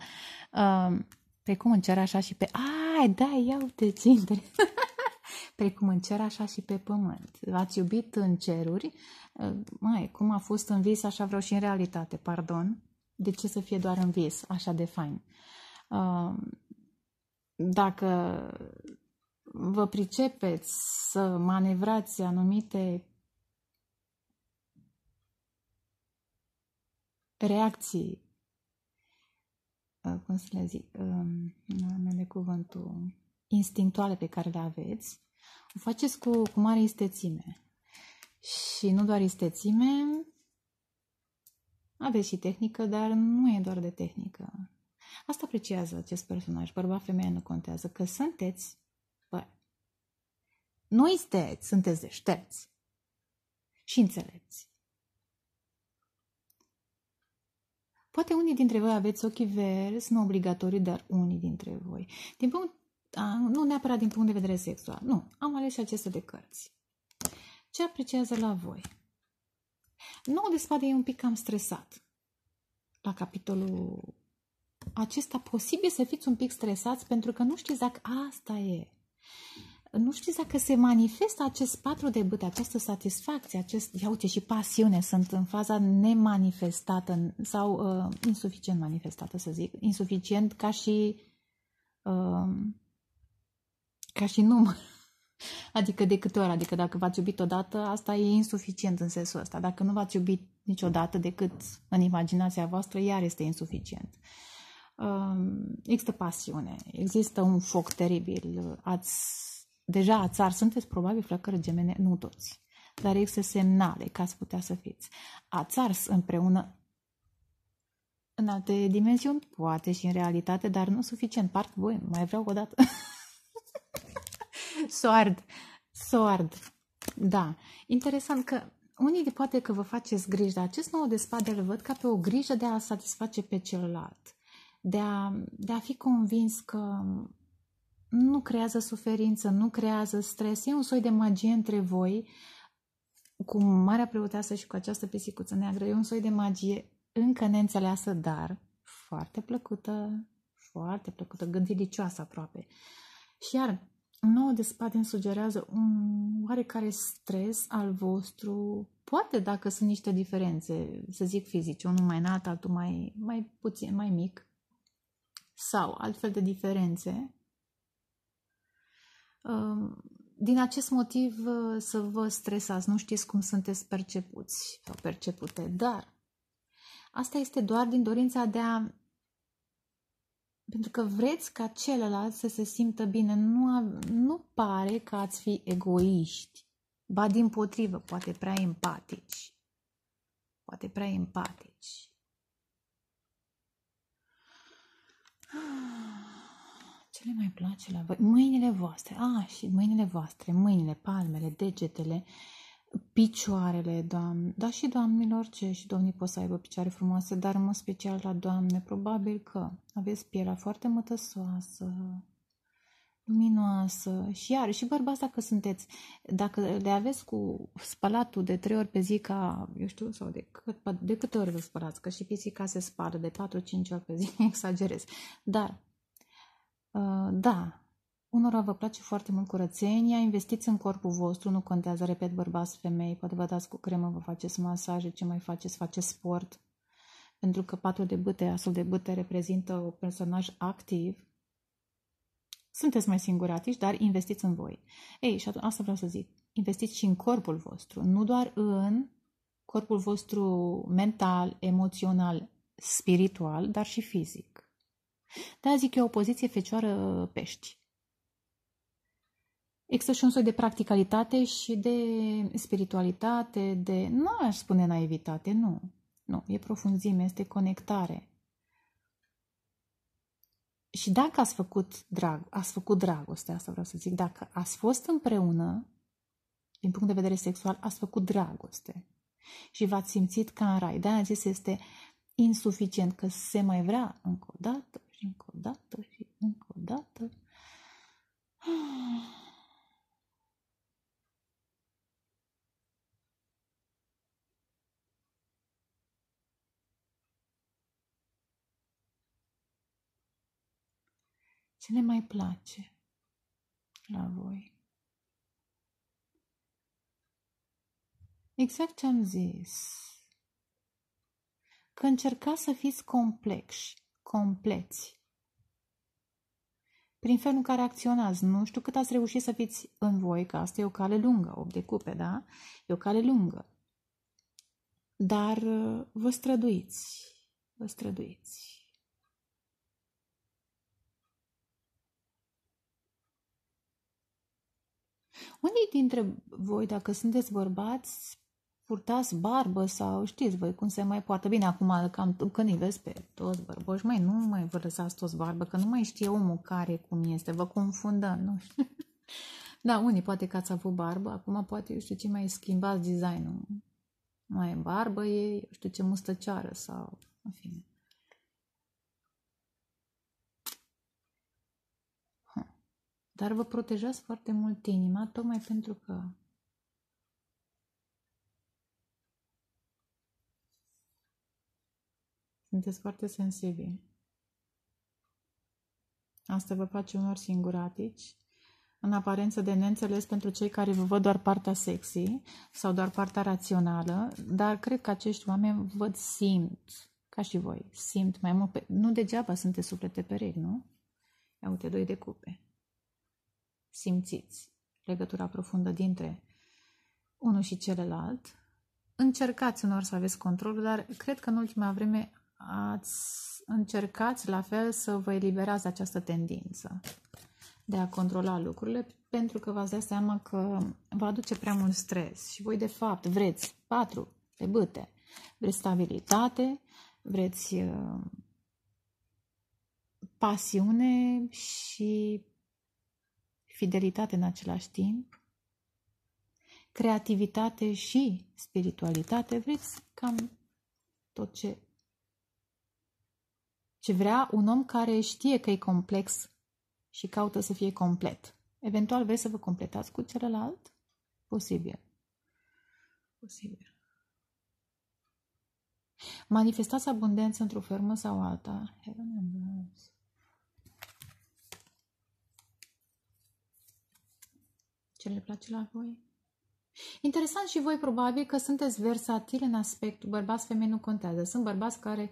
Uh, precum în cer așa și pe... Ai, da, ia uite ce (laughs) Precum în cer așa și pe pământ. Ați iubit în ceruri, uh, mai, cum a fost în vis, așa vreau și în realitate, pardon. De ce să fie doar în vis, așa de fain? Uh, dacă vă pricepeți să manevrați anumite reacții, uh, cum să le zic, um, de cuvântul, instinctuale pe care le aveți, o faceți cu, cu mare istețime. Și nu doar istețime, aveți și tehnică, dar nu e doar de tehnică. Asta apreciază acest personaj, bărbat, femeie, nu contează, că sunteți, bă, nu isteți, sunteți deștepți și înțelepți. Poate unii dintre voi aveți ochii verzi, nu obligatoriu, dar unii dintre voi. Din punct, a, nu neapărat din punct de vedere sexual, nu, am ales și aceste de cărți. Ce apreciază la voi? Nou de spade e un pic cam stresat. La capitolul acesta posibil să fiți un pic stresați pentru că nu știți dacă asta e. Nu știți dacă se manifestă acest patru de bâte, această satisfacție, acest, ia uite, și pasiune sunt în faza nemanifestată sau uh, insuficient manifestată, să zic, insuficient ca și uh, ca și număr. (laughs) Adică de câte ori, adică dacă v-ați iubit odată, asta e insuficient în sensul ăsta. Dacă nu v-ați iubit niciodată decât în imaginația voastră, iar este insuficient. Um, există pasiune, există un foc teribil, ați, deja ați ars, sunteți probabil flăcări gemene, nu toți, dar există semnale că ați putea să fiți. Ați ars împreună în alte dimensiuni, poate și în realitate, dar nu suficient. Parcă voi, mai vreau o dată. (laughs) Soard. Soard. Da. Interesant că unii de poate că vă faceți griji, dar acest nou de spade îl văd ca pe o grijă de a satisface pe celălalt. De a, de a fi convins că nu creează suferință, nu creează stres. E un soi de magie între voi, cu Marea Preoteasă și cu această pisicuță neagră. E un soi de magie încă neînțeleasă, dar foarte plăcută, foarte plăcută, gândilicioasă aproape. Și iar nouă de spate îmi sugerează un oarecare stres al vostru, poate dacă sunt niște diferențe, să zic fizice, unul mai înalt, altul mai, mai puțin, mai mic, sau altfel de diferențe. Um, din acest motiv uh, să vă stresați, nu știți cum sunteți percepuți sau percepute, dar asta este doar din dorința de a pentru că vreți ca celălalt să se simtă bine. Nu, nu pare că ați fi egoiști. Ba din potrivă, poate prea empatici. Poate prea empatici. Ce le mai place la voi? Mâinile voastre. Ah, și mâinile voastre, mâinile, palmele, degetele picioarele, doamne, da și doamnelor, ce și domnii pot să aibă picioare frumoase, dar în mod special la doamne, probabil că aveți pielea foarte mătăsoasă, luminoasă și iar și bărbați dacă sunteți, dacă le aveți cu spălatul de trei ori pe zi ca, eu știu, sau de, cât, de câte ori vă spălați, că și pisica se spală de 4-5 ori pe zi, (laughs) exagerez, dar uh, da, Unora vă place foarte mult curățenia, investiți în corpul vostru, nu contează, repet, bărbați, femei, poate vă dați cu cremă, vă faceți masaje, ce mai faceți, faceți sport, pentru că patul de bâte, asul de bâte reprezintă un personaj activ. Sunteți mai singuratici, dar investiți în voi. Ei, și asta vreau să zic, investiți și în corpul vostru, nu doar în corpul vostru mental, emoțional, spiritual, dar și fizic. Da, zic eu o poziție fecioară pești. Există și un soi de practicalitate și de spiritualitate, de, nu aș spune naivitate, nu. Nu, e profunzime, este conectare. Și dacă ați făcut drag, ați făcut dragoste, asta vreau să zic, dacă ați fost împreună, din punct de vedere sexual, ați făcut dragoste și v-ați simțit ca în rai. De-aia zis este insuficient că se mai vrea încă o dată și încă o dată și încă o dată. (sighs) Ce ne mai place la voi? Exact ce am zis. Că încercați să fiți complexi, compleți. Prin felul în care acționați, nu știu cât ați reușit să fiți în voi, că asta e o cale lungă, 8 de cupe, da? E o cale lungă. Dar uh, vă străduiți, vă străduiți. Unii dintre voi, dacă sunteți bărbați, purtați barbă sau știți voi cum se mai poartă. Bine, acum cam, când îi vezi pe toți bărboși, mai nu mai vă lăsați toți barbă, că nu mai știe omul care cum este, vă confundă, nu știu. (laughs) Da, unii poate că ați avut barbă, acum poate, eu știu ce, mai schimbați designul. Mai e barbă, e, eu știu ce, mustăcioară sau, în fine. Dar vă protejați foarte mult inima, tocmai pentru că sunteți foarte sensibili. Asta vă face unor singuratici, în aparență de neînțeles pentru cei care vă văd doar partea sexy sau doar partea rațională, dar cred că acești oameni văd simt, ca și voi, simt mai mult. Pe... Nu degeaba sunteți suflete perechi, nu? Ia uite, doi de cupe simțiți legătura profundă dintre unul și celălalt. Încercați unor să aveți control, dar cred că în ultima vreme ați încercați la fel să vă eliberați această tendință de a controla lucrurile pentru că v-ați dat seama că vă aduce prea mult stres și voi de fapt vreți patru de bâte, vreți stabilitate, vreți uh, pasiune și fidelitate în același timp, creativitate și spiritualitate, vreți cam tot ce, ce vrea un om care știe că e complex și caută să fie complet. Eventual vreți să vă completați cu celălalt? Posibil. Posibil. Manifestați abundență într-o fermă sau alta. Heaven and ce le place la voi. Interesant și voi probabil că sunteți versatili în aspectul bărbați-femei nu contează. Sunt bărbați care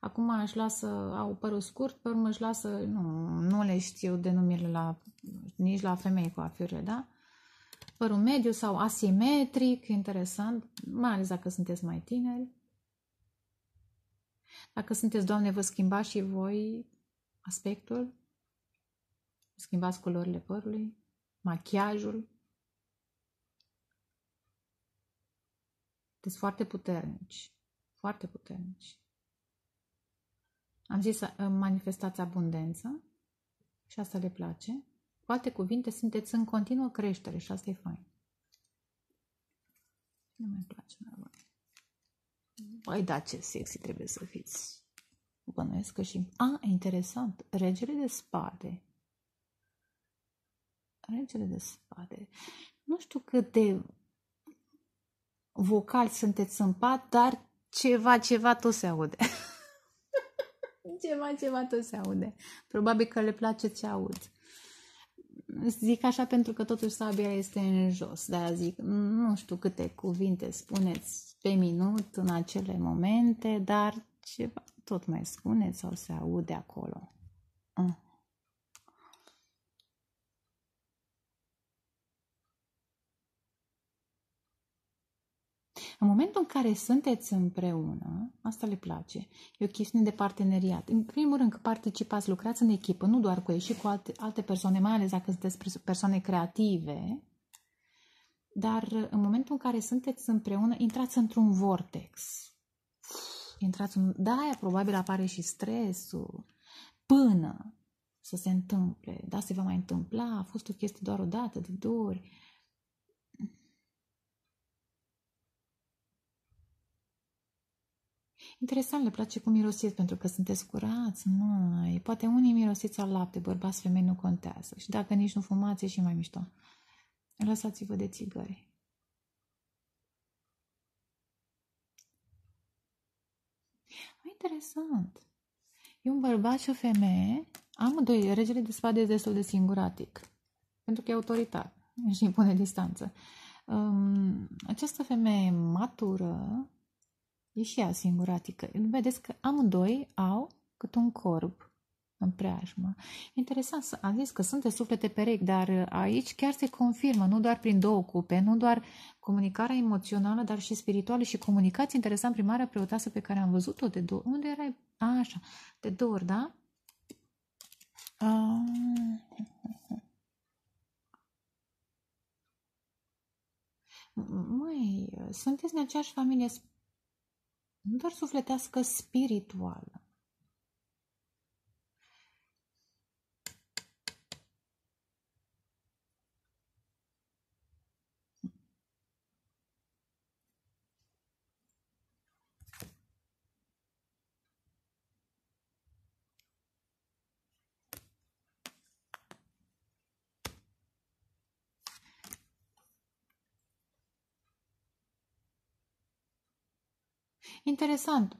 acum își lasă, au părul scurt, pe urmă își lasă, nu, nu le știu denumirile la, nici la femei cu afiurile, da? Părul mediu sau asimetric, interesant, mai ales dacă sunteți mai tineri. Dacă sunteți doamne, vă schimbați și voi aspectul, schimbați culorile părului, machiajul, Sunteți foarte puternici. Foarte puternici. Am zis să manifestați abundență și asta le place. Cu alte cuvinte, sunteți în continuă creștere și asta e fain. Nu mai place la voi. Băi, da, ce sexy trebuie să fiți. Bănuiesc că și... A, interesant. Regele de spade. Regele de spade. Nu știu cât de vocal sunteți în pat, dar ceva, ceva tot se aude. (laughs) ceva, ceva tot se aude. Probabil că le place ce aud. Zic așa pentru că totuși sabia este în jos, de-aia zic, nu știu câte cuvinte spuneți pe minut în acele momente, dar ceva tot mai spuneți sau se aude acolo. Uh. În momentul în care sunteți împreună, asta le place, e o chestiune de parteneriat. În primul rând că participați, lucrați în echipă, nu doar cu ei, și cu alte, alte persoane, mai ales dacă sunteți persoane creative, dar în momentul în care sunteți împreună, intrați într-un vortex. Intrați în... Da, aia probabil apare și stresul până să se întâmple. Da, se va mai întâmpla, a fost o chestie doar o dată, de două ori Interesant, le place cum mirosiți pentru că sunteți curați. Mai. Poate unii mirosiți al lapte, bărbați, femei nu contează. Și dacă nici nu fumați, e și mai mișto. Lăsați-vă de țigări. Interesant. E un bărbat și o femeie. Amândoi, regele de spade e destul de singuratic. Pentru că e autoritar și impune distanță. Um, această femeie matură e și ea singuratică. Vedeți că amândoi au cât un corp în preajmă. Interesant, am zis că sunt suflete perechi, dar aici chiar se confirmă, nu doar prin două cupe, nu doar comunicarea emoțională, dar și spirituală și comunicație. Interesant, primarea preotasă pe care am văzut-o de două Unde erai? A, așa, de două ori, da? A... Măi, sunteți în aceeași familie, nu doar sufletească, spirituală. Interesant.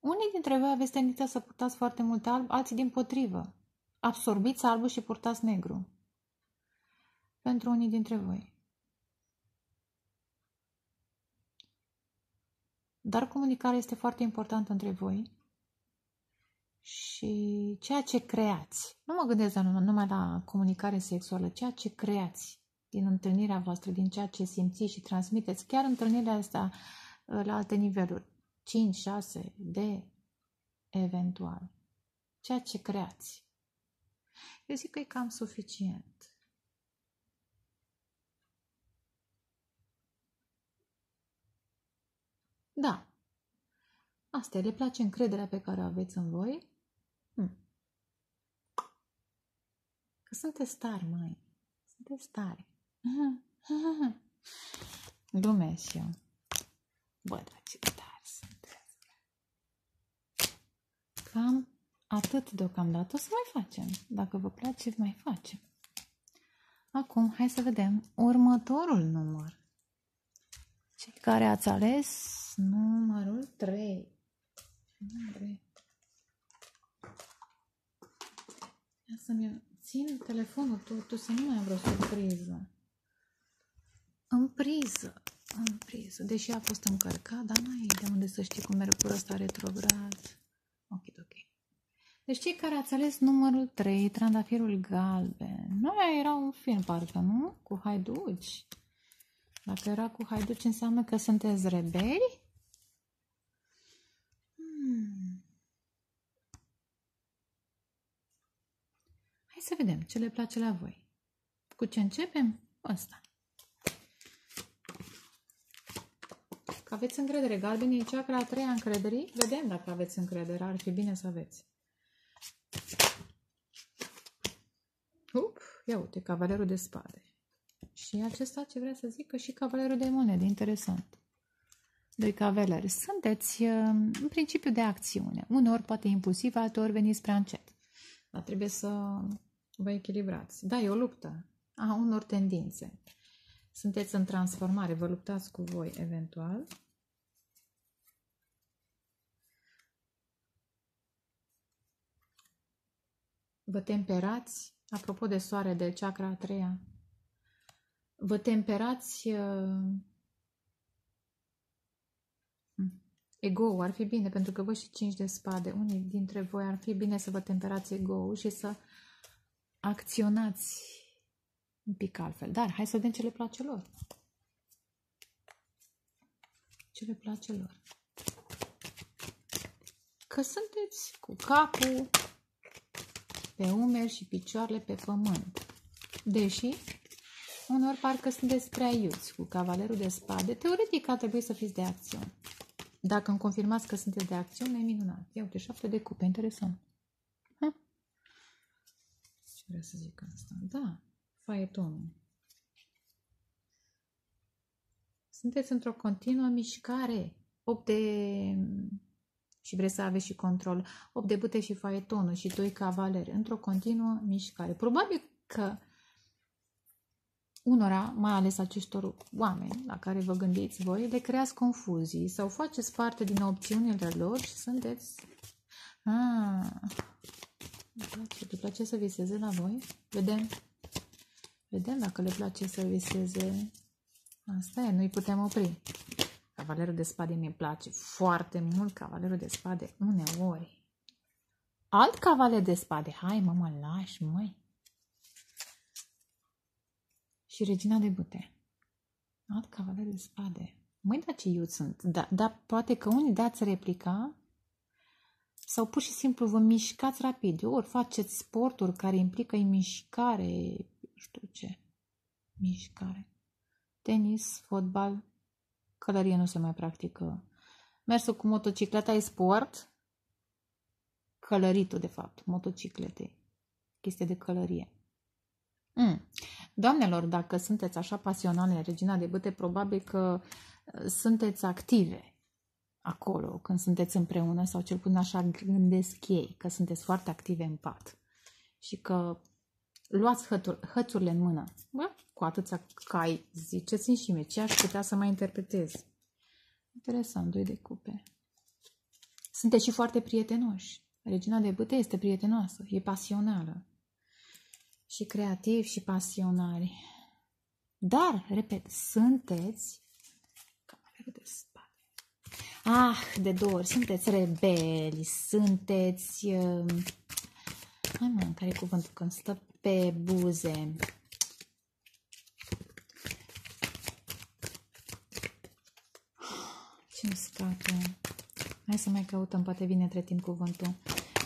Unii dintre voi aveți tendința să purtați foarte mult alb, alții din potrivă. Absorbiți albul și purtați negru. Pentru unii dintre voi. Dar comunicarea este foarte importantă între voi și ceea ce creați. Nu mă gândesc numai la comunicare sexuală, ceea ce creați din întâlnirea voastră, din ceea ce simțiți și transmiteți. Chiar întâlnirea asta la alte niveluri. 5, 6 de eventual. Ceea ce creați. Eu zic că e cam suficient. Da. Asta le place încrederea pe care o aveți în voi? Hm. Că sunteți tari, mai. Sunteți tari. (laughs) Glumesc eu. Bă, dragi, tari sunteți. Cam atât deocamdată. O să mai facem. Dacă vă place, mai facem. Acum, hai să vedem următorul număr. Cei care ați ales numărul 3. Numărul Ia să-mi țin telefonul tu să nu mai am vreo surpriză. În priză în priză. Deși a fost încărcat, dar nu e de unde să știi cum Mercur ăsta retrograd. Ok, ok. Deci cei care ați ales numărul 3, Trandafirul Galben. Nu era un film, parcă, nu? Cu haiduci. Dacă era cu haiduci, înseamnă că sunteți rebeli? Hmm. Hai să vedem ce le place la voi. Cu ce începem? Ăsta. Că aveți încredere. Galbenii e chakra a treia încrederii. Vedem dacă aveți încredere. Ar fi bine să aveți. Up, ia uite, cavalerul de spade. Și acesta ce vrea să zică și cavalerul de monede. Interesant. Doi cavaleri. Sunteți uh, în principiu de acțiune. Uneori poate impulsiv, alteori veniți prea încet. Dar trebuie să vă echilibrați. Da, e o luptă a unor tendințe. Sunteți în transformare, vă luptați cu voi eventual. Vă temperați, apropo de soare, de chakra a treia, vă temperați uh, ego ar fi bine, pentru că vă și cinci de spade, unii dintre voi ar fi bine să vă temperați ego și să acționați un pic altfel. Dar hai să vedem ce le place lor. Ce le place lor. Că sunteți cu capul pe umeri și picioarele pe pământ. Deși, unor parcă sunteți prea iuți cu cavalerul de spade, teoretic ar trebui să fiți de acțiune. Dacă îmi confirmați că sunteți de acțiune, e minunat. Ia uite, șapte de cupe, interesant. Ha? Ce vreau să zic asta? Da, faetonul. Sunteți într-o continuă mișcare 8 de... și vreți să aveți și control. 8 de bute și faetonul și 2 cavaleri într-o continuă mișcare. Probabil că unora, mai ales acestor oameni la care vă gândiți voi, le creați confuzii sau faceți parte din opțiunile lor și sunteți... Ah, le place, le place să viseze la voi? Vedem. Vedem dacă le place să viseze. Asta e, nu-i putem opri. Cavalerul de spade mi place foarte mult. Cavalerul de spade uneori. Alt cavaler de spade. Hai, mă, mă lași, măi. Și regina de bute. Alt cavaler de spade. Măi, da ce iut sunt. Da, da, poate că unii dați replica sau pur și simplu vă mișcați rapid. Ori faceți sporturi care implică mișcare, nu știu ce, mișcare. Tenis, fotbal, călărie nu se mai practică. Mersul cu motocicleta e sport, călăritul de fapt, motociclete, chestie de călărie. Mm. Doamnelor, dacă sunteți așa pasionale, Regina de Băte, probabil că uh, sunteți active acolo când sunteți împreună sau cel puțin așa gândesc ei, că sunteți foarte active în pat și că luați hătur, hățurile în mână. Bă, cu atâția cai, ziceți-mi și mie, ce aș putea să mai interpretez? Interesant, doi de cupe. Sunteți și foarte prietenoși. Regina de bâte este prietenoasă, e pasională. Și creativ și pasionari. Dar, repet, sunteți cavalerul de Ah, de două ori, sunteți rebeli, sunteți... Uh, hai mă, care e cuvântul când stă pe buze? Ce-mi scape? Hai să mai căutăm, poate vine între timp cuvântul.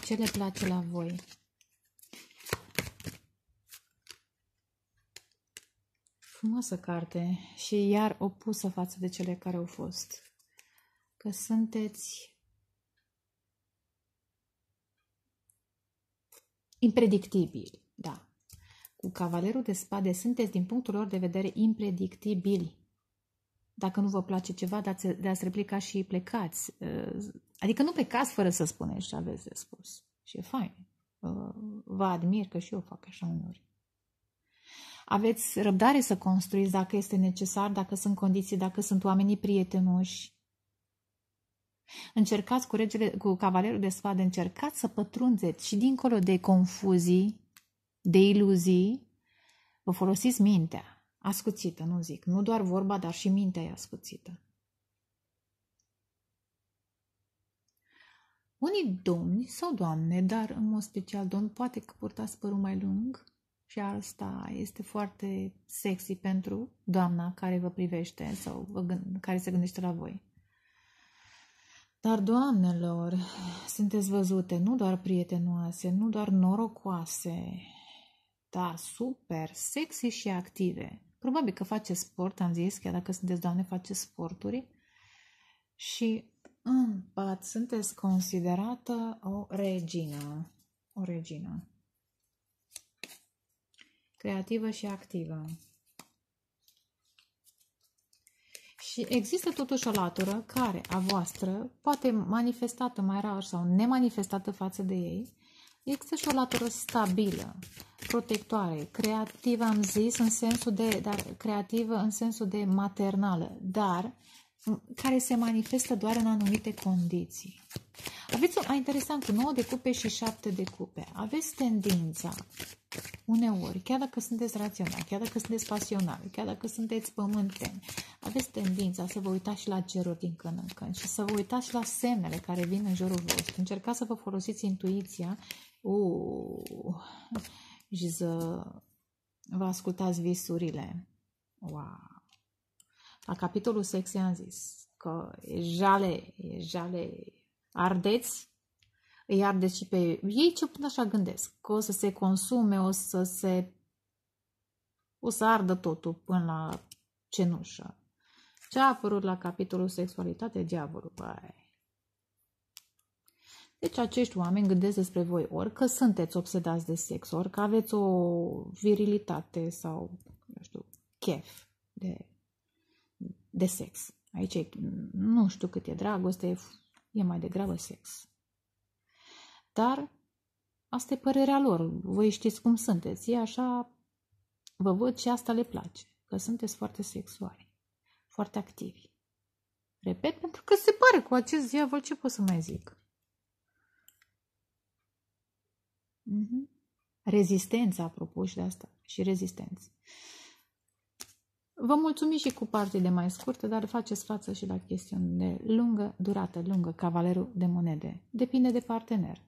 Ce le place la voi? Frumoasă carte și iar opusă față de cele care au fost că sunteți impredictibili, da. Cu cavalerul de spade sunteți, din punctul lor de vedere, impredictibili. Dacă nu vă place ceva, dați, dați replica și plecați. Uh, adică nu plecați fără să spuneți ce aveți de spus. Și e fain. Uh, vă admir că și eu fac așa uneori. Aveți răbdare să construiți dacă este necesar, dacă sunt condiții, dacă sunt oamenii prietenoși. Încercați cu, regele, cu cavalerul de spade, încercați să pătrunzeți și dincolo de confuzii, de iluzii, vă folosiți mintea, ascuțită, nu zic, nu doar vorba, dar și mintea e ascuțită. Unii domni sau doamne, dar în mod special domn, poate că purtați părul mai lung și asta este foarte sexy pentru doamna care vă privește sau vă gând, care se gândește la voi. Dar, doamnelor, sunteți văzute nu doar prietenoase, nu doar norocoase, dar super, sexy și active. Probabil că faceți sport, am zis, chiar dacă sunteți doamne, faceți sporturi. Și în pat sunteți considerată o regină. O regină. Creativă și activă. Și există totuși o latură care, a voastră, poate manifestată mai rar sau nemanifestată față de ei, există și o latură stabilă, protectoare, creativă, am zis, în sensul de, dar creativă în sensul de maternală, dar care se manifestă doar în anumite condiții. Aveți un, interesant, cu 9 de cupe și 7 de cupe, aveți tendința uneori, chiar dacă sunteți raționali, chiar dacă sunteți pasionali, chiar dacă sunteți pământeni, aveți tendința să vă uitați și la ceruri din când în când și să vă uitați și la semnele care vin în jurul vostru. Încercați să vă folosiți intuiția uh, și să vă ascultați visurile. Wow! La capitolul sex am zis că e jale, e jale, ardeți, îi ardeți și pe ei, ce până așa gândesc, că o să se consume, o să se, o să ardă totul până la cenușă. Ce a apărut la capitolul sexualitate? Diavolul, băi. Deci acești oameni gândesc despre voi ori că sunteți obsedați de sex, ori că aveți o virilitate sau, nu știu, chef de de sex. Aici e, nu știu cât e dragoste, e, e mai degrabă sex. Dar asta e părerea lor. Voi știți cum sunteți. E așa, vă văd și asta le place. Că sunteți foarte sexuali, foarte activi. Repet, pentru că se pare cu acest diavol, ce pot să mai zic? Mm-hmm. Rezistența, apropo, și de asta. Și rezistență. Vă mulțumim și cu partide mai scurte, dar faceți față și la chestiuni de lungă durată, lungă, cavalerul de monede. Depinde de partener.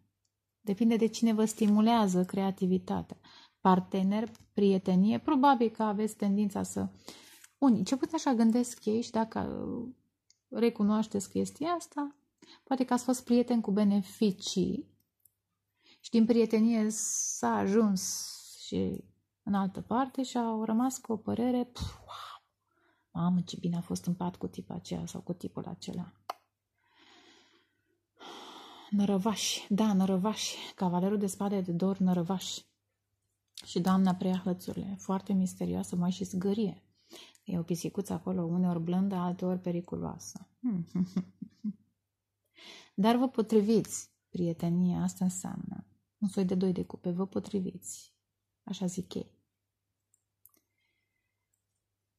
Depinde de cine vă stimulează creativitatea. Partener, prietenie, probabil că aveți tendința să... Unii, ce putea așa gândesc ei și dacă recunoașteți chestia asta, poate că ați fost prieten cu beneficii și din prietenie s-a ajuns și în altă parte și au rămas cu o părere, pf, wow, mamă ce bine a fost în pat cu tipul aceea sau cu tipul acela. Nărăvași, da, nărăvași, cavalerul de spade de dor nărăvași. Și doamna preia hățurile, foarte misterioasă, mai și zgârie. E o pisicuță acolo, uneori blândă, alteori periculoasă. (laughs) Dar vă potriviți, prietenia, asta înseamnă. Un soi de doi de cupe, vă potriviți. Așa zic ei.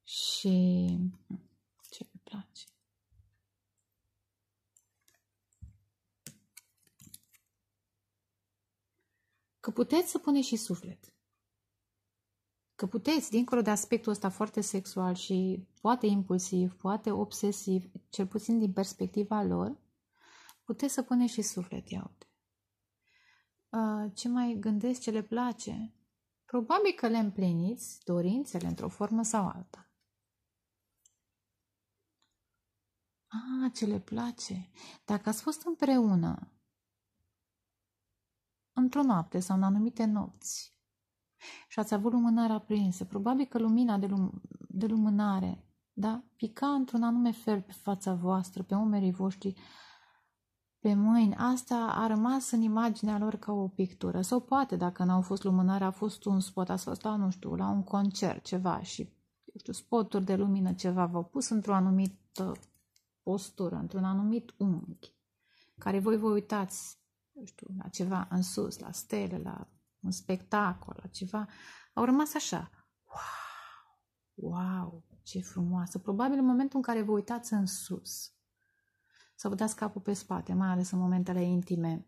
Și ce îmi place. Că puteți să puneți și suflet. Că puteți, dincolo de aspectul ăsta foarte sexual și poate impulsiv, poate obsesiv, cel puțin din perspectiva lor, puteți să puneți și suflet, ia uite. Uh, ce mai gândesc, ce le place? Probabil că le împliniți dorințele într-o formă sau alta. Ah, ce le place! Dacă ați fost împreună într-o noapte sau în anumite nopți și ați avut lumânarea aprinsă, probabil că lumina de, lum- de lumânare da, pica într-un anume fel pe fața voastră, pe umerii voștri, pe mâini, asta a rămas în imaginea lor ca o pictură. Sau poate, dacă n-au fost lumânare, a fost un spot, a fost la, nu știu, la un concert, ceva și, eu știu, spoturi de lumină, ceva, v-au pus într-o anumită postură, într-un anumit unghi, care voi vă uitați, eu știu, la ceva în sus, la stele, la un spectacol, la ceva, au rămas așa. Wow! Wow! Ce frumoasă! Probabil în momentul în care vă uitați în sus, să vă dați capul pe spate, mai ales în momentele intime.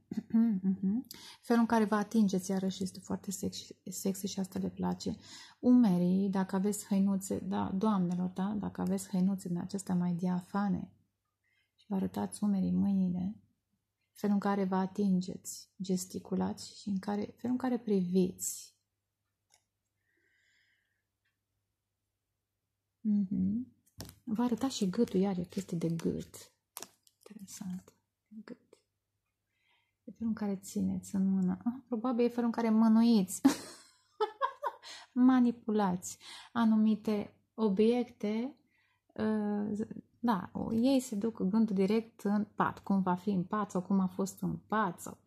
(clears throat) Felul în care vă atingeți, iarăși, este foarte sexy, sexy și asta le place. Umerii, dacă aveți hăinuțe, da, doamnelor, da, dacă aveți hăinuțe din acestea mai diafane și vă arătați umerii, mâinile, felul în care vă atingeți, gesticulați și în care, felul în care priviți. Mm-hmm. Vă arăta și gâtul, iar e o chestie de gât interesant. Gât. E felul în care țineți în mână. Ah, probabil e felul în care mânuiți. (laughs) Manipulați anumite obiecte. Uh, da, ei se duc gândul direct în pat, cum va fi în pat sau cum a fost în pat sau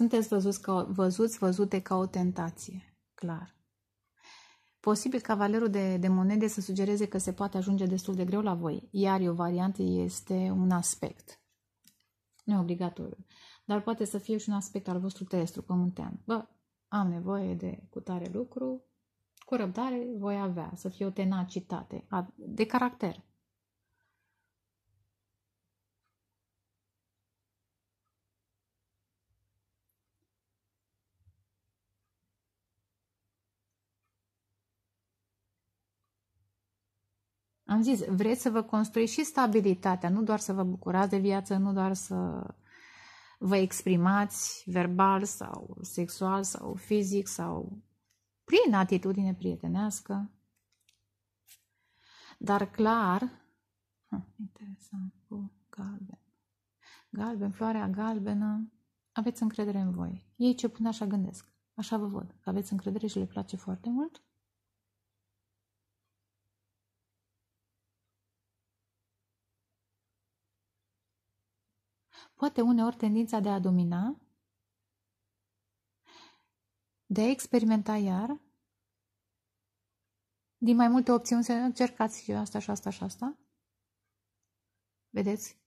Sunteți văzuți, ca, văzuți văzute ca o tentație, clar. Posibil cavalerul de, de monede să sugereze că se poate ajunge destul de greu la voi, iar o variantă este un aspect. Nu e obligatoriu, dar poate să fie și un aspect al vostru terestru pământean. Bă, am nevoie de cutare lucru, cu răbdare voi avea, să fie o tenacitate de caracter. Am zis, vreți să vă construiți și stabilitatea, nu doar să vă bucurați de viață, nu doar să vă exprimați verbal sau sexual sau fizic sau prin atitudine prietenească. Dar clar, ha, interesant, cu galben. Galben, floarea galbenă, aveți încredere în voi. Ei ce pun așa gândesc, așa vă văd, că aveți încredere și le place foarte mult poate uneori tendința de a domina, de a experimenta iar, din mai multe opțiuni să încercați asta și asta și asta. Vedeți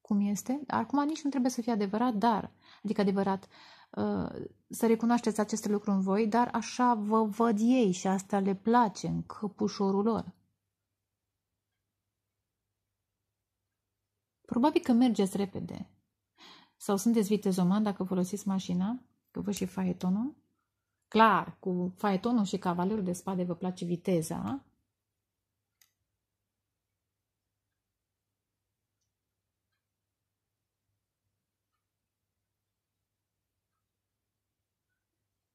cum este? Acum nici nu trebuie să fie adevărat, dar, adică adevărat, uh, să recunoașteți aceste lucruri în voi, dar așa vă văd ei și asta le place în căpușorul lor. Probabil că mergeți repede. Sau sunteți vitezoman dacă folosiți mașina, că vă și faetonul. Clar, cu faetonul și cavalerul de spade vă place viteza.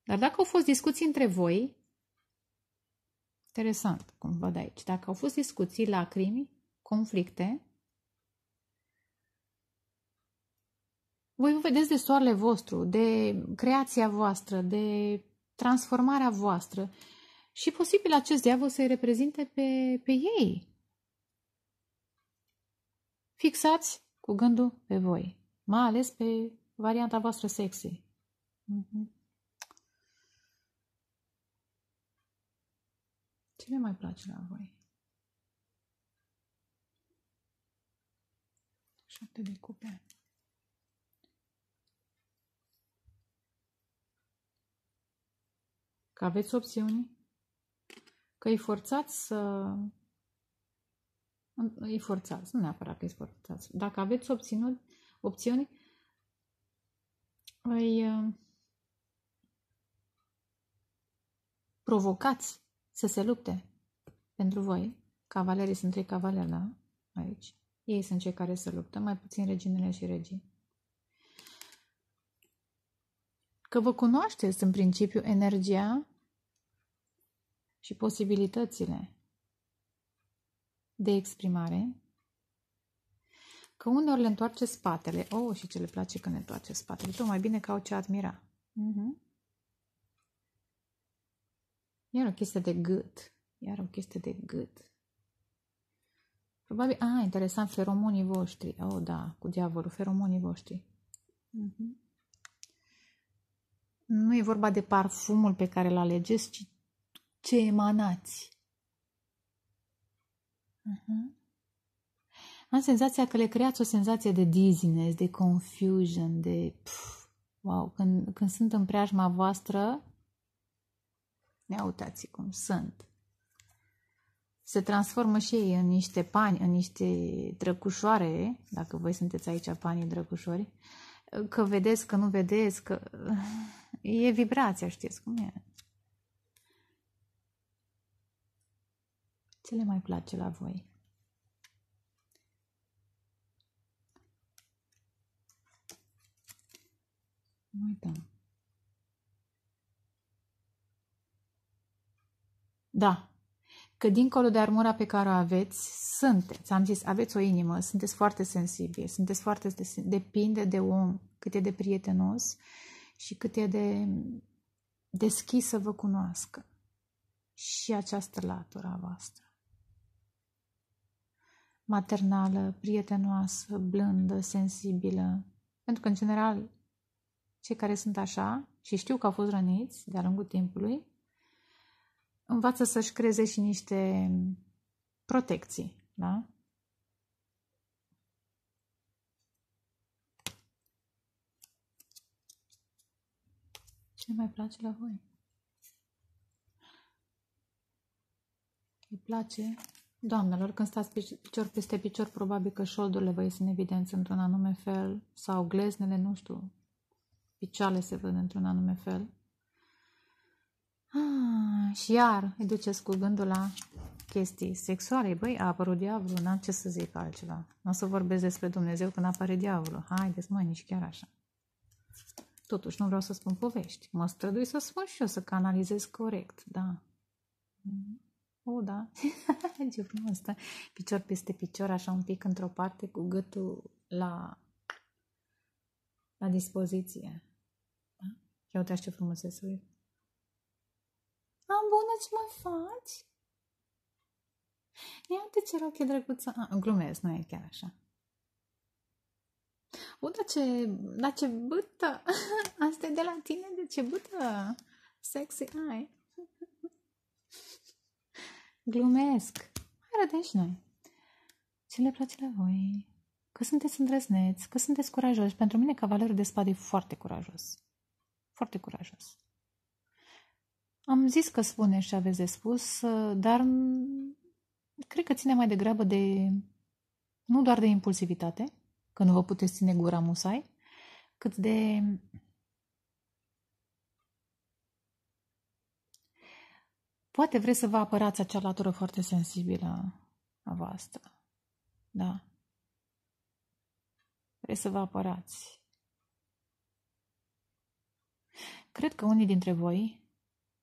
Dar dacă au fost discuții între voi, interesant cum văd aici, dacă au fost discuții, lacrimi, conflicte, voi vă vedeți de soarele vostru, de creația voastră, de transformarea voastră și posibil acest diavol să-i reprezinte pe, pe ei. Fixați cu gândul pe voi, mai ales pe varianta voastră sexy. Mm-hmm. Ce le mai place la voi? Șapte de cupe. Că aveți opțiuni? Că îi forțați să... Îi forțați, nu neapărat că îi forțați. Dacă aveți obținut, opțiuni, îi uh, provocați să se lupte pentru voi. Cavalerii sunt trei cavaleri, da? Aici. Ei sunt cei care se luptă, mai puțin reginele și regii. Că vă cunoașteți în principiu energia și posibilitățile de exprimare, că uneori le întoarce spatele. Oh, și ce le place când ne întoarce spatele. Tot mai bine ca o ce admira. Uh-huh. Iar o chestie de gât. Iar o chestie de gât. Probabil, a, interesant, feromonii voștri. Oh, da, cu diavolul, feromonii voștri. Uh-huh. Nu e vorba de parfumul pe care îl alegeți, ci ce emanați. Uh-huh. Am senzația că le creați o senzație de dizziness, de confusion, de pf, wow, când, când sunt în preajma voastră, Ia uitați cum sunt. Se transformă și ei în niște pani, în niște drăcușoare, dacă voi sunteți aici panii drăcușori, că vedeți, că nu vedeți, că e vibrația, știți cum e. Ce le mai place la voi? Nu uităm. Da. Că dincolo de armura pe care o aveți, sunteți, am zis, aveți o inimă, sunteți foarte sensibili, sunteți foarte, depinde de om, cât e de prietenos și cât e de deschis să vă cunoască. Și această latură a voastră. Maternală, prietenoasă, blândă, sensibilă. Pentru că, în general, cei care sunt așa, și știu că au fost răniți de-a lungul timpului, învață să-și creeze și niște protecții, da? Ce mai place la voi? Îi place? Doamnelor, când stați picior peste picior, probabil că șoldurile vă ies în evidență într-un anume fel sau gleznele, nu știu, picioarele se văd într-un anume fel. Ah, și iar îi duceți cu gândul la chestii sexuale. Băi, a apărut diavolul, n-am ce să zic altceva. Nu o să vorbesc despre Dumnezeu când apare diavolul. Haideți, măi, nici chiar așa. Totuși, nu vreau să spun povești. Mă strădui să spun și eu, să canalizez corect, da. O, oh, da. (laughs) Ce frumos, da. Picior peste picior, așa un pic într-o parte, cu gâtul la, la dispoziție. Da? Ia uite ce frumos să uit. Am bună, ce mai faci? Ia uite ce rochie drăguță. Ah, glumesc, nu e chiar așa. U, dar ce, dar ce bâtă! (laughs) Asta e de la tine, de ce bâtă! Sexy ai! Glumesc! Hai rădem și noi! Ce le place la voi? Că sunteți îndrăzneți, că sunteți curajoși. Pentru mine, cavalerul de spade e foarte curajos. Foarte curajos. Am zis că spune și aveți de spus, dar cred că ține mai degrabă de, nu doar de impulsivitate, că nu vă puteți ține gura musai, cât de Poate vreți să vă apărați acea latură foarte sensibilă a voastră. Da. Vreți să vă apărați. Cred că unii dintre voi,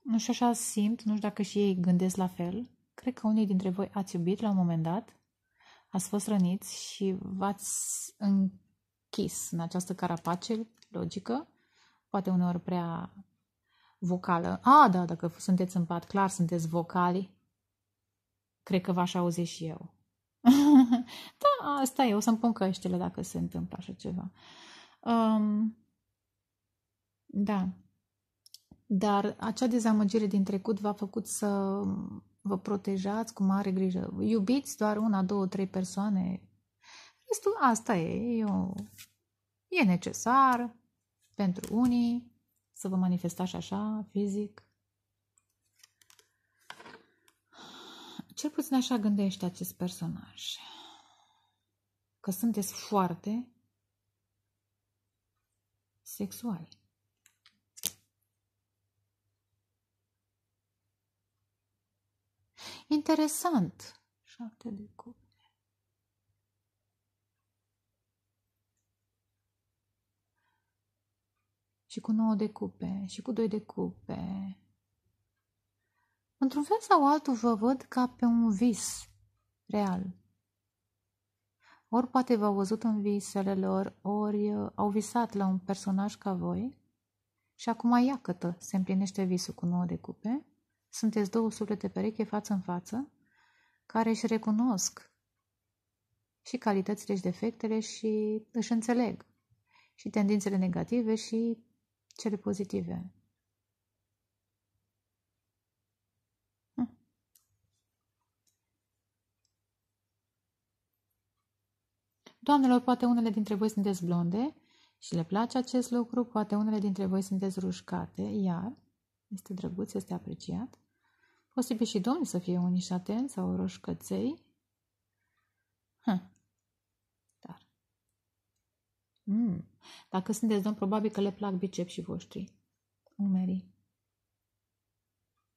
nu știu așa simt, nu știu dacă și ei gândesc la fel, cred că unii dintre voi ați iubit la un moment dat, ați fost răniți și v-ați închis în această carapace logică, poate uneori prea vocală. A, da, dacă sunteți în pat, clar sunteți vocali. Cred că v-aș auzi și eu. (laughs) da, asta e, o să-mi pun căștile dacă se întâmplă așa ceva. Um, da. Dar acea dezamăgire din trecut v-a făcut să vă protejați cu mare grijă. Iubiți doar una, două, trei persoane. Restul, asta e, e, o, e necesar pentru unii să vă manifestați așa, fizic. Cel puțin așa gândește acest personaj. Că sunteți foarte sexuali. Interesant. Șapte de cupe. Și cu nouă de cupe. Și cu doi de cupe. Într-un fel sau altul vă văd ca pe un vis real. Ori poate v-au văzut în visele lor, ori uh, au visat la un personaj ca voi și acum iacătă se împlinește visul cu nouă de cupe. Sunteți două suflete pereche față în față, care își recunosc și calitățile și defectele și își înțeleg și tendințele negative și cele pozitive. Doamnelor, poate unele dintre voi sunteți blonde și le place acest lucru, poate unele dintre voi sunteți rușcate, iar este drăguț, este apreciat. Posibil și domnii să fie uniși și atenți sau roșcăței. Hm. Dar. Mm. Dacă sunteți domn, probabil că le plac bicepsii voștri. Umerii.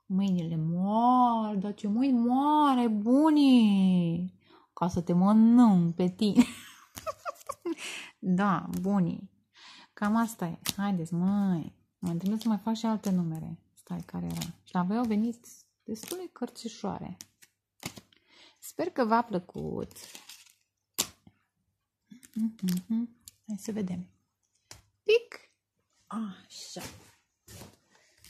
Mâinile moare, dar ce mâini moare, bunii! Ca să te mănânc pe tine. (laughs) da, bunii. Cam asta e. Haideți, măi. Mă întâlnesc să mai fac și alte numere. Stai, care era? Și la voi au venit destule cărțișoare. Sper că v-a plăcut. Mm-hmm. Hai să vedem. Pic. Așa.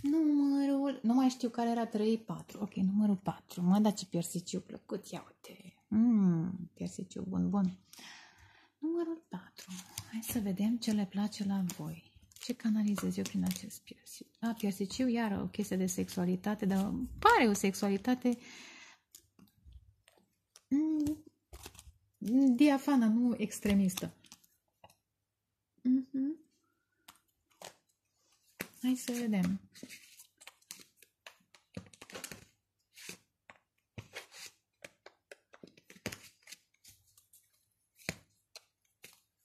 Numărul, nu mai știu care era 3, 4. Ok, numărul 4. Mă, dar ce piersiciu plăcut. Ia uite. Mmm, piersiciu bun, bun. Numărul 4. Hai să vedem ce le place la voi. Ce canalizez eu prin acest piersic? A, piersiciu, iară o chestie de sexualitate, dar pare o sexualitate mm, diafană, nu extremistă. Mm-hmm. Hai să vedem.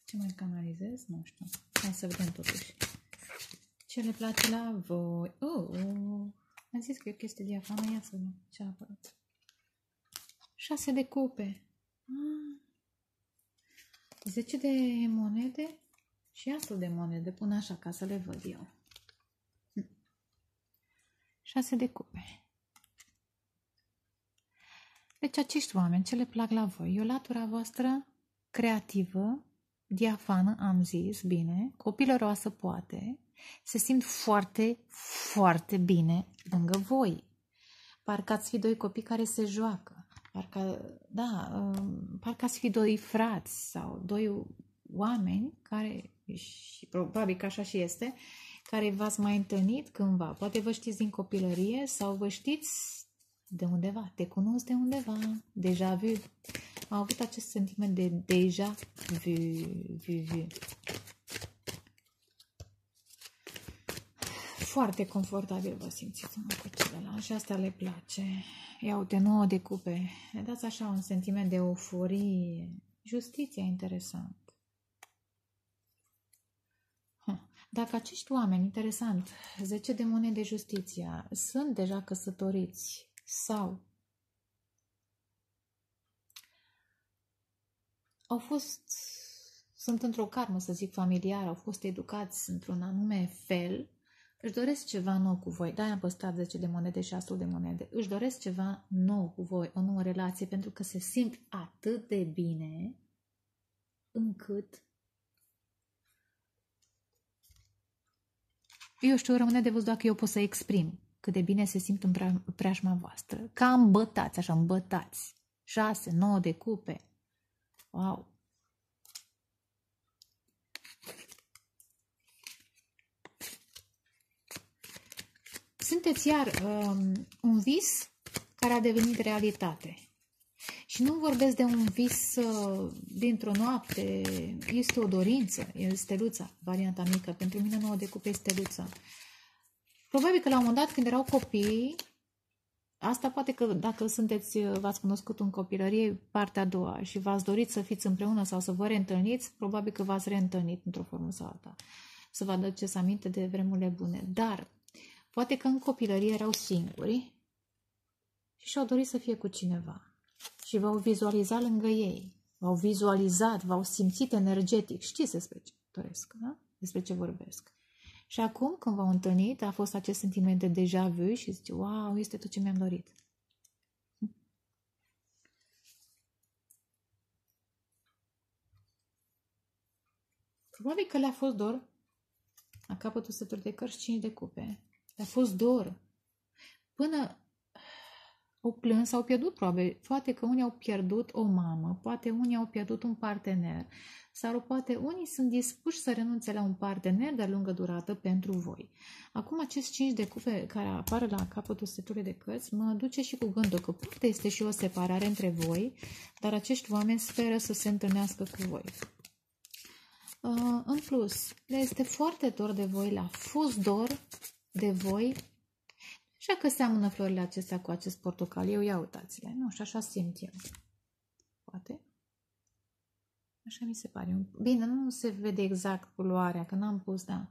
Ce mai canalizez? Nu știu. Hai să vedem totuși. Ce le place la voi? Oh, oh. Am zis că e o chestie diafană. Ia să vedem ce a apărut. Șase de cupe. Ah. Zece de monede și astfel de monede. Pun așa ca să le văd eu. Hm. Șase de cupe. Deci acești oameni, ce le plac la voi? E o latura voastră creativă, diafană, am zis, bine, copilăroasă poate, se simt foarte, foarte bine lângă voi. Parcă ați fi doi copii care se joacă. Parcă, da, um, parcă ați fi doi frați sau doi oameni care, și probabil că așa și este, care v-ați mai întâlnit cândva. Poate vă știți din copilărie sau vă știți de undeva, te cunosc de undeva, deja vu. Am avut acest sentiment de deja vu, vu, vu. Foarte confortabil vă simțiți unul cu celălalt și asta le place. Ia uite, nouă de cupe. Le dați așa un sentiment de euforie. Justiția interesant. Dacă acești oameni, interesant, 10 de monede de justiția, sunt deja căsătoriți sau au fost, sunt într-o karmă, să zic, familiară, au fost educați într-un anume fel, își doresc ceva nou cu voi. Da, am păstrat 10 de monede și astul de monede. Își doresc ceva nou cu voi, o nouă relație, pentru că se simt atât de bine încât eu știu, rămâne de văzut dacă eu pot să exprim cât de bine se simt în preajma voastră. Ca îmbătați, așa, îmbătați. Șase, nouă de cupe. Wow! Sunteți iar um, un vis care a devenit realitate. Și nu vorbesc de un vis uh, dintr-o noapte, este o dorință, e steluța, varianta mică. Pentru mine nouă de cupe este steluța. Probabil că la un moment dat, când erau copii, asta poate că dacă sunteți, v-ați cunoscut în copilărie, partea a doua și v-ați dorit să fiți împreună sau să vă reîntâlniți, probabil că v-ați reîntâlnit într-o formă sau alta. Să vă aduceți aminte de vremurile bune. Dar, poate că în copilărie erau singuri și și-au dorit să fie cu cineva. Și v-au vizualizat lângă ei. V-au vizualizat, v-au simțit energetic. Știți despre ce doresc, da? Despre ce vorbesc. Și acum, când v-au întâlnit, a fost acest sentiment de deja vu și zice, wow, este tot ce mi-am dorit. Probabil că le-a fost dor la capătul sături de cărți 5 de cupe. Le-a fost dor. Până au plâns, au pierdut probabil. Poate că unii au pierdut o mamă, poate unii au pierdut un partener, sau poate unii sunt dispuși să renunțe la un partener de lungă durată pentru voi. Acum acest 5 de cupe care apare la capătul setului de cărți mă duce și cu gândul că poate este și o separare între voi, dar acești oameni speră să se întâlnească cu voi. Uh, în plus, le este foarte dor de voi, la fost dor de voi Așa că seamănă florile acestea cu acest portocaliu, ia uitați-le, nu știu, așa simt eu. Poate? Așa mi se pare. Bine, nu se vede exact culoarea, că n-am pus, da.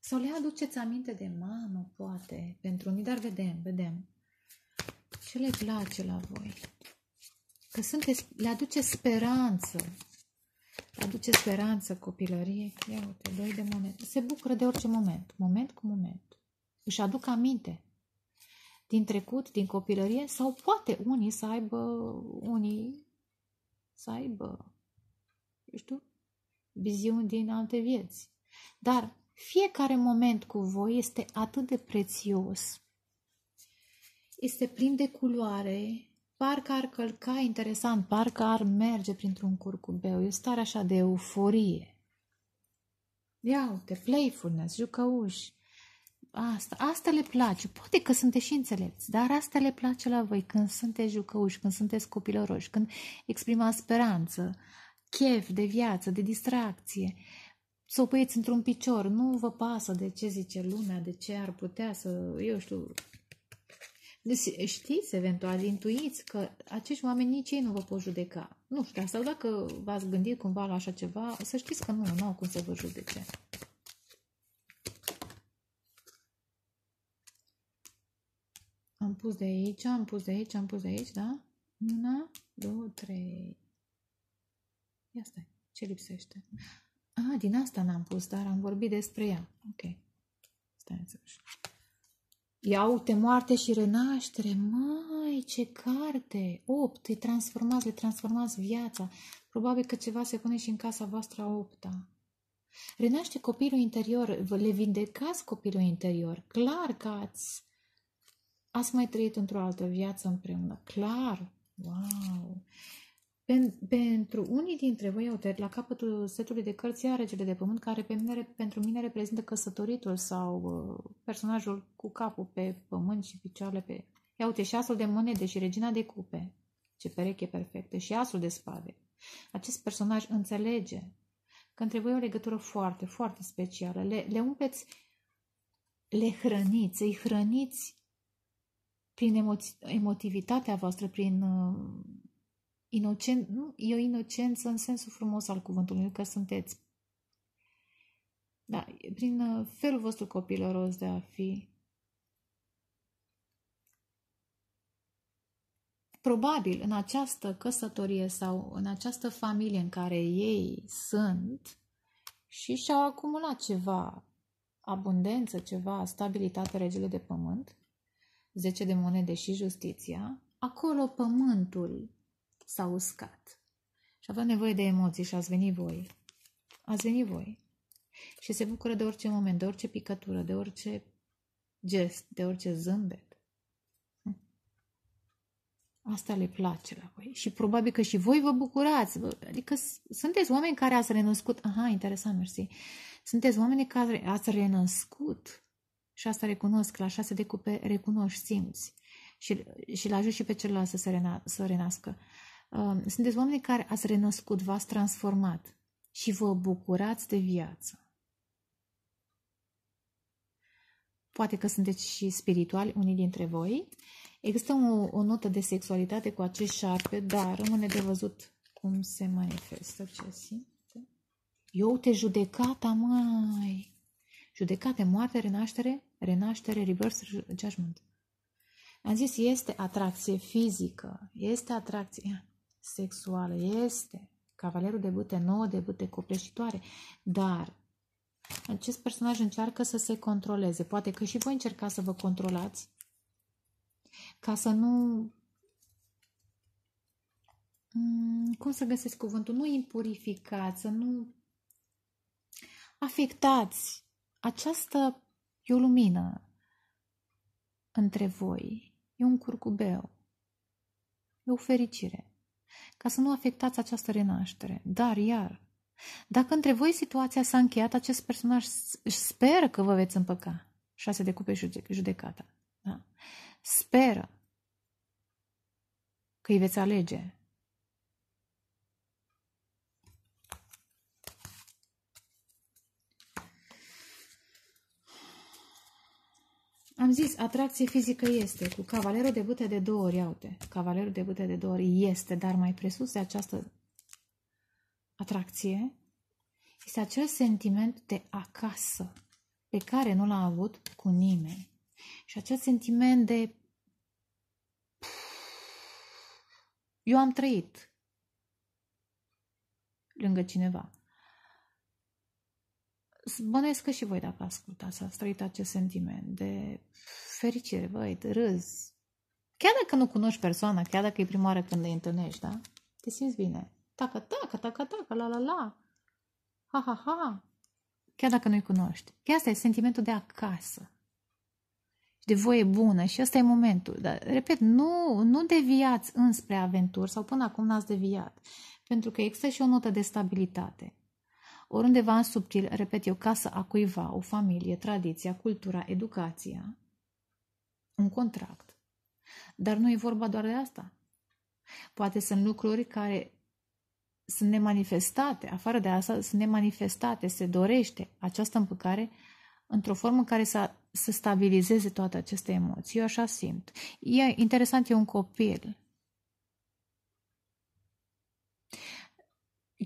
Sau le aduceți aminte de mamă, poate, pentru unii, dar vedem, vedem. Ce le place la voi? Că sunteți, le aduce speranță. Le aduce speranță copilărie. Ia uite, doi de monede. Se bucură de orice moment, moment cu moment. Își aduc aminte din trecut, din copilărie, sau poate unii să aibă, unii să aibă, eu știu, viziuni din alte vieți. Dar fiecare moment cu voi este atât de prețios, este plin de culoare, parcă ar călca interesant, parcă ar merge printr-un curcubeu, e o stare așa de euforie. Ia uite, playfulness, jucăuși, asta, asta le place. Poate că sunteți și înțelepți, dar asta le place la voi când sunteți jucăuși, când sunteți copilăroși, când exprimați speranță, chef de viață, de distracție. Să o puieți într-un picior, nu vă pasă de ce zice lumea, de ce ar putea să, eu știu, deci știți, eventual, intuiți că acești oameni nici ei nu vă pot judeca. Nu știu, sau dacă v-ați gândit cumva la așa ceva, să știți că nu, nu au cum să vă judece. Am pus de aici, am pus de aici, am pus de aici, da? Una, două, trei. Ia stai, ce lipsește? Ah, din asta n-am pus, dar am vorbit despre ea. Ok. Stai să Ia uite, moarte și renaștere. Mai, ce carte! Opt, îi transformați, le transformați viața. Probabil că ceva se pune și în casa voastră a opta. Renaște copilul interior, le vindecați copilul interior. Clar că ați Ați mai trăit într-o altă viață împreună. Clar! Wow! Pentru unii dintre voi, uite, la capătul setului de cărți, ia regele de pământ, care pe mine, pentru mine reprezintă căsătoritul sau uh, personajul cu capul pe pământ și picioarele pe... Ia uite, și asul de monede și regina de cupe, ce pereche perfectă, și asul de spade. Acest personaj înțelege că între voi e o legătură foarte, foarte specială. Le, le umpleți, le hrăniți, îi hrăniți prin emo- emotivitatea voastră, prin uh, inocent, nu, e o inocență în sensul frumos al cuvântului, că sunteți. Da, prin uh, felul vostru copilăros de a fi. Probabil în această căsătorie sau în această familie în care ei sunt și și-au acumulat ceva abundență, ceva stabilitate regele de pământ, 10 de monede și justiția, acolo pământul s-a uscat. Și avea nevoie de emoții și ați venit voi. Ați venit voi. Și se bucură de orice moment, de orice picătură, de orice gest, de orice zâmbet. Hm. Asta le place la voi. Și probabil că și voi vă bucurați. Adică sunteți oameni care ați renăscut. Aha, interesant, mersi. Sunteți oameni care ați renăscut. Și asta recunosc. La șase de cupe recunoști, simți. Și, și l ajut și pe celălalt să, se rena, să renască. Um, sunteți oameni care ați renăscut, v-ați transformat și vă bucurați de viață. Poate că sunteți și spirituali, unii dintre voi. Există o, o notă de sexualitate cu acest șarpe, dar rămâne de văzut cum se manifestă, ce simte. Eu te judecata, mai. Judecate, moarte, renaștere, renaștere, reverse, judgment. Am zis, este atracție fizică, este atracție sexuală. Este cavalerul de bute, nouă de bute copleșitoare, dar acest personaj încearcă să se controleze. Poate că și voi încercați să vă controlați ca să nu... Mm, cum să găsesc cuvântul? Nu impurificați, să nu afectați. Această e o lumină între voi. E un curcubeu. E o fericire ca să nu afectați această renaștere. Dar, iar, dacă între voi situația s-a încheiat, acest personaj speră că vă veți împăca. Șase de cupe judecata. Da? Speră că îi veți alege. Am zis, atracție fizică este, cu cavalerul de bute de două ori, iau-te. Cavalerul de bute de două ori este, dar mai presus de această atracție este acel sentiment de acasă pe care nu l-a avut cu nimeni. Și acel sentiment de eu am trăit lângă cineva. Bănuiesc că și voi, dacă ascultați, ați trăit acest sentiment de fericire, băi, de râs. Chiar dacă nu cunoști persoana, chiar dacă e prima oară când îi întâlnești, da? Te simți bine. Tacă, tacă, tacă, tacă, la, la, la. Ha, ha, ha. Chiar dacă nu-i cunoști. Chiar asta e sentimentul de acasă. Și de voie bună. Și ăsta e momentul. Dar, repet, nu, nu deviați înspre aventuri sau până acum n-ați deviat. Pentru că există și o notă de stabilitate. Oriundeva în subtil, repet eu, casă a cuiva, o familie, tradiția, cultura, educația, un contract. Dar nu e vorba doar de asta. Poate sunt lucruri care sunt nemanifestate, afară de asta sunt nemanifestate, se dorește această împăcare într-o formă în care să, să stabilizeze toate aceste emoții. Eu așa simt. E interesant, e un copil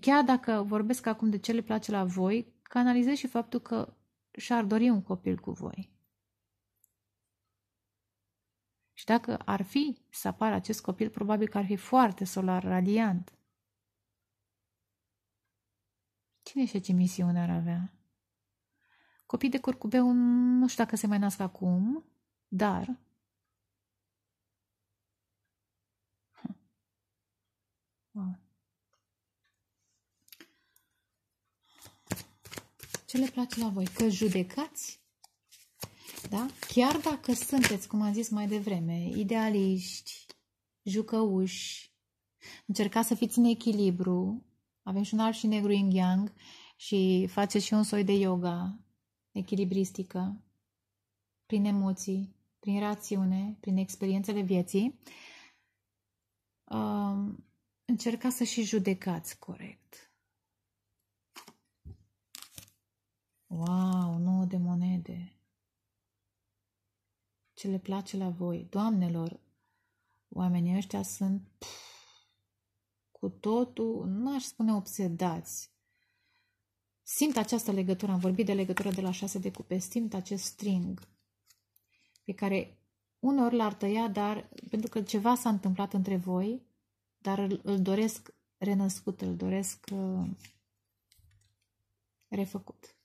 chiar dacă vorbesc acum de ce le place la voi, canalizez și faptul că și-ar dori un copil cu voi. Și dacă ar fi să apară acest copil, probabil că ar fi foarte solar, radiant. Cine știe ce misiune ar avea? Copii de curcubeu nu știu dacă se mai nasc acum, dar Wow. Ce le place la voi? Că judecați? Da? Chiar dacă sunteți, cum am zis mai devreme, idealiști, jucăuși, Încercați să fiți în echilibru. Avem și un alb și negru yin yang și faceți și un soi de yoga echilibristică prin emoții, prin rațiune, prin experiențele vieții. Um, încercați să și judecați corect. Wow, nouă de monede. Ce le place la voi. Doamnelor, oamenii ăștia sunt pf, cu totul, nu aș spune obsedați. Simt această legătură, am vorbit de legătură de la șase de cupe, simt acest string pe care uneori l-ar tăia, dar pentru că ceva s-a întâmplat între voi, dar îl, îl doresc renăscut, îl doresc uh, refăcut.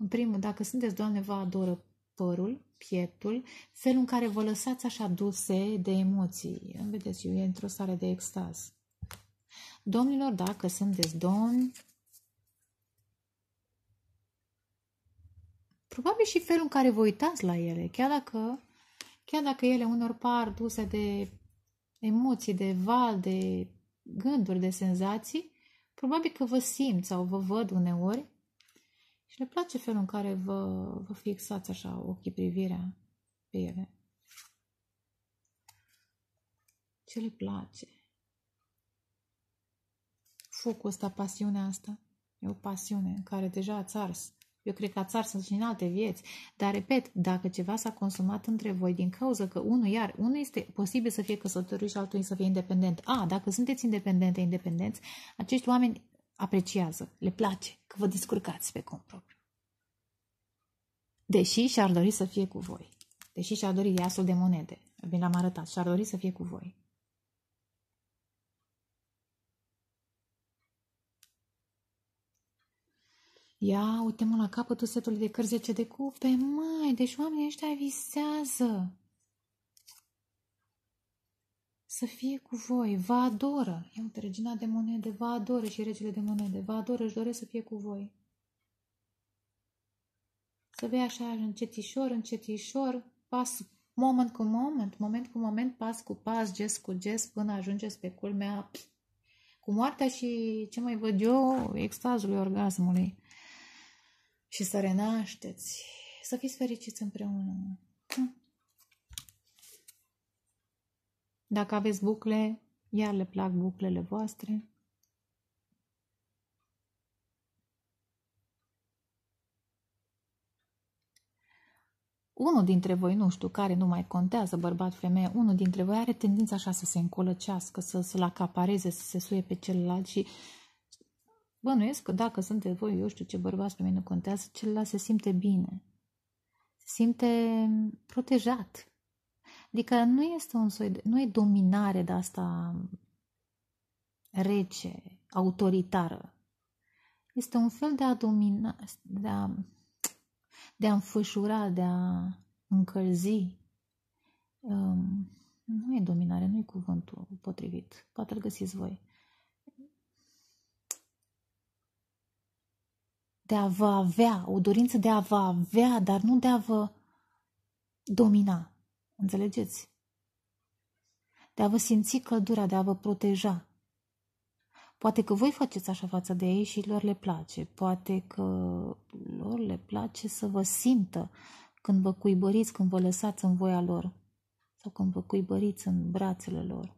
În primul, dacă sunteți, Doamne, vă adoră părul, pieptul, felul în care vă lăsați așa duse de emoții. Vedeți, eu e într-o stare de extaz. Domnilor, dacă sunteți domni, probabil și felul în care vă uitați la ele, chiar dacă, chiar dacă ele unor par duse de emoții, de val, de gânduri, de senzații, probabil că vă simt sau vă văd uneori și le place felul în care vă, vă fixați așa ochii privirea pe ele. Ce le place? Focul ăsta, pasiunea asta, e o pasiune în care deja ați țars. Eu cred că ați țars și în alte vieți. Dar, repet, dacă ceva s-a consumat între voi din cauza că unul, iar, unul este posibil să fie căsătorit și altul să fie independent. A, dacă sunteți independente, independenți, acești oameni apreciază, le place că vă descurcați pe cont propriu. Deși și-ar dori să fie cu voi. Deși și-ar dori iasul de monede. Bine l-am arătat. Și-ar dori să fie cu voi. Ia, uite-mă la capătul setului de cărți 10 de cupe. Mai, deci oamenii ăștia visează să fie cu voi, vă adoră. Ia uite, regina de monede, vă adoră și regele de monede, vă adoră, își doresc să fie cu voi. Să vei așa încetișor, încetișor, pas moment cu moment, moment cu moment, pas cu pas, gest cu gest, până ajungeți pe culmea cu moartea și ce mai văd eu, extazului orgasmului. Și să renașteți, să fiți fericiți împreună. Dacă aveți bucle, iar le plac buclele voastre. Unul dintre voi, nu știu care, nu mai contează, bărbat, femeie, unul dintre voi are tendința așa să se încolăcească, să, să-l acapareze, să se suie pe celălalt și bănuiesc că dacă sunteți voi, eu știu ce bărbați pe mine nu contează, celălalt se simte bine. Se simte protejat. Adică nu este un soi de, nu e dominare de asta rece, autoritară. Este un fel de a domina, de a, de a înfășura, de a încălzi. Um, nu e dominare, nu e cuvântul potrivit. Poate îl găsiți voi. De a vă avea, o dorință de a vă avea, dar nu de a vă domina. Înțelegeți? De a vă simți căldura, de a vă proteja. Poate că voi faceți așa față de ei și lor le place. Poate că lor le place să vă simtă când vă cuibăriți, când vă lăsați în voia lor sau când vă cuibăriți în brațele lor.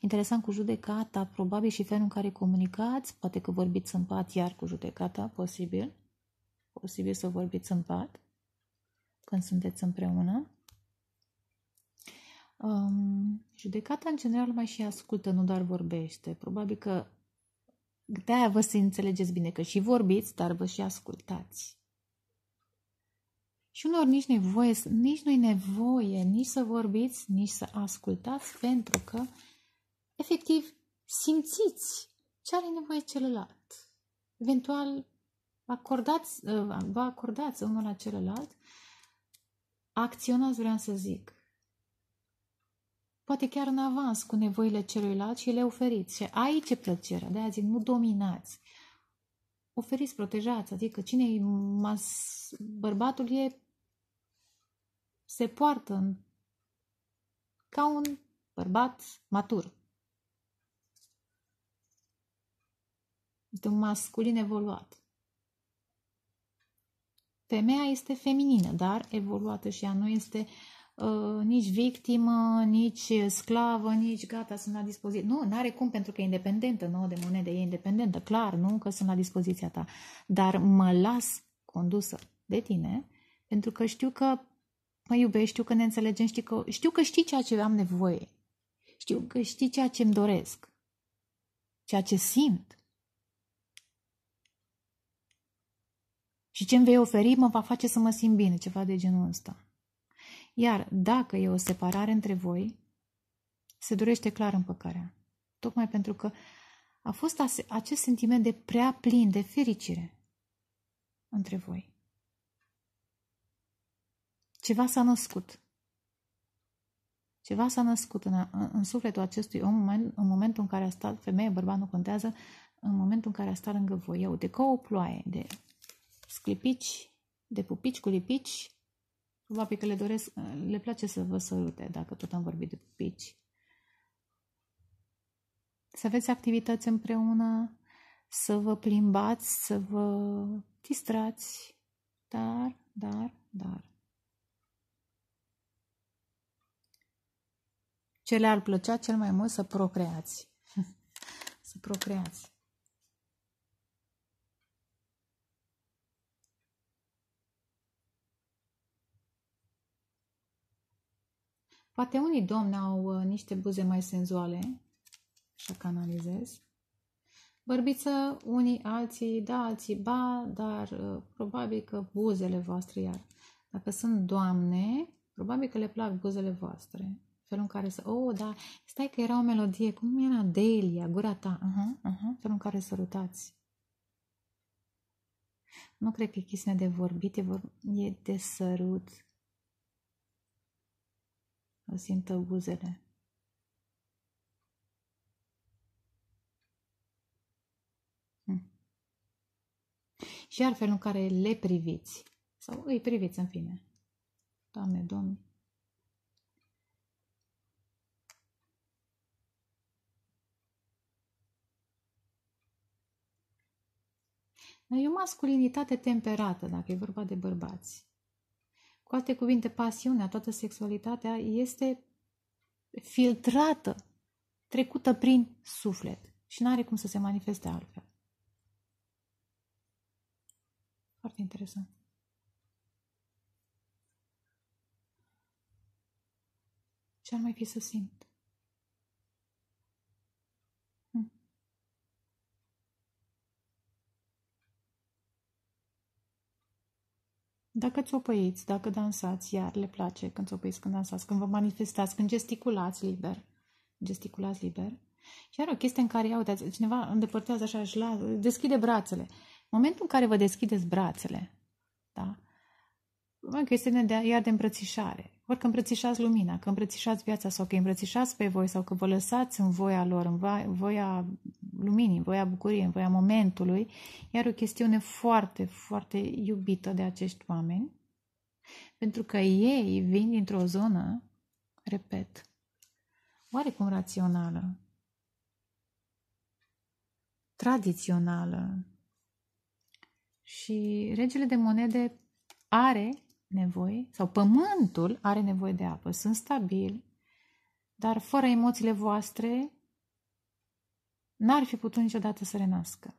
Interesant cu judecata, probabil și felul în care comunicați, poate că vorbiți în pat iar cu judecata, posibil. Posibil să vorbiți în pat când sunteți împreună. Um, judecata, în general, mai și ascultă, nu doar vorbește. Probabil că de-aia vă să înțelegeți bine că și vorbiți, dar vă și ascultați. Și unor nici nevoie, nici nu-i nevoie nici să vorbiți, nici să ascultați, pentru că, efectiv, simțiți ce are nevoie celălalt. Eventual, acordați, vă acordați unul la celălalt, acționați, vreau să zic poate chiar în avans cu nevoile celuilalt și le oferiți. Și aici e plăcerea, de-aia zic, nu dominați. Oferiți, protejați, adică cine e mas... bărbatul e se poartă în... ca un bărbat matur. Este un masculin evoluat. Femeia este feminină, dar evoluată și ea nu este uh, nici victimă, nici sclavă, nici gata, sunt la dispoziție. Nu, nu are cum pentru că e independentă, nu de monede, e independentă, clar, nu că sunt la dispoziția ta. Dar mă las condusă de tine pentru că știu că mă iubești, știu că ne înțelegem, știu că, știu că știi ceea ce am nevoie. Știu că știi ceea ce îmi doresc, ceea ce simt. Și ce îmi vei oferi mă va face să mă simt bine, ceva de genul ăsta. Iar dacă e o separare între voi, se dorește clar împăcarea. Tocmai pentru că a fost acest sentiment de prea plin de fericire între voi. Ceva s-a născut. Ceva s-a născut în, în, în sufletul acestui om în, în momentul în care a stat, femeie, bărbat, nu contează, în momentul în care a stat lângă voi. Eu, de ca o ploaie, de sclipici, de pupici cu lipici, probabil că le doresc, le place să vă sărute, dacă tot am vorbit de pupici. Să aveți activități împreună, să vă plimbați, să vă distrați, dar, dar, dar. Ce le-ar plăcea cel mai mult să procreați. (laughs) să procreați. Poate unii domni au uh, niște buze mai senzuale, așa canalizez. Bărbiță, unii, alții, da, alții, ba, dar uh, probabil că buzele voastre, iar dacă sunt doamne, probabil că le plac buzele voastre. Felul în care să, oh, da, stai că era o melodie, cum era Delia, gura ta, uh-huh, uh-huh, felul în care sărutați. Nu cred că e chestiune de vorbit, e, vor... e de sărut. O simtă buzele. Hm. Și iar felul în care le priviți, sau îi priviți în fine. Doamne, Domn, E o masculinitate temperată, dacă e vorba de bărbați. Cu alte cuvinte, pasiunea, toată sexualitatea este filtrată, trecută prin suflet și nu are cum să se manifeste altfel. Foarte interesant. Ce ar mai fi să simt? Dacă țopăiți, dacă dansați, iar le place când țopăiți, când dansați, când vă manifestați, când gesticulați liber, gesticulați liber. Și are o chestie în care, ia uite, cineva îndepărtează așa și la, deschide brațele. În momentul în care vă deschideți brațele, da? O chestiune de, iar de îmbrățișare. Ori că îmbrățișați lumina, că îmbrățișați viața sau că îmbrățișați pe voi sau că vă lăsați în voia lor, în voia luminii, în voia bucuriei, în voia momentului, iar o chestiune foarte, foarte iubită de acești oameni, pentru că ei vin dintr-o zonă, repet, oarecum rațională, tradițională. Și regele de monede are nevoie, sau pământul are nevoie de apă. Sunt stabili, dar fără emoțiile voastre n-ar fi putut niciodată să renască.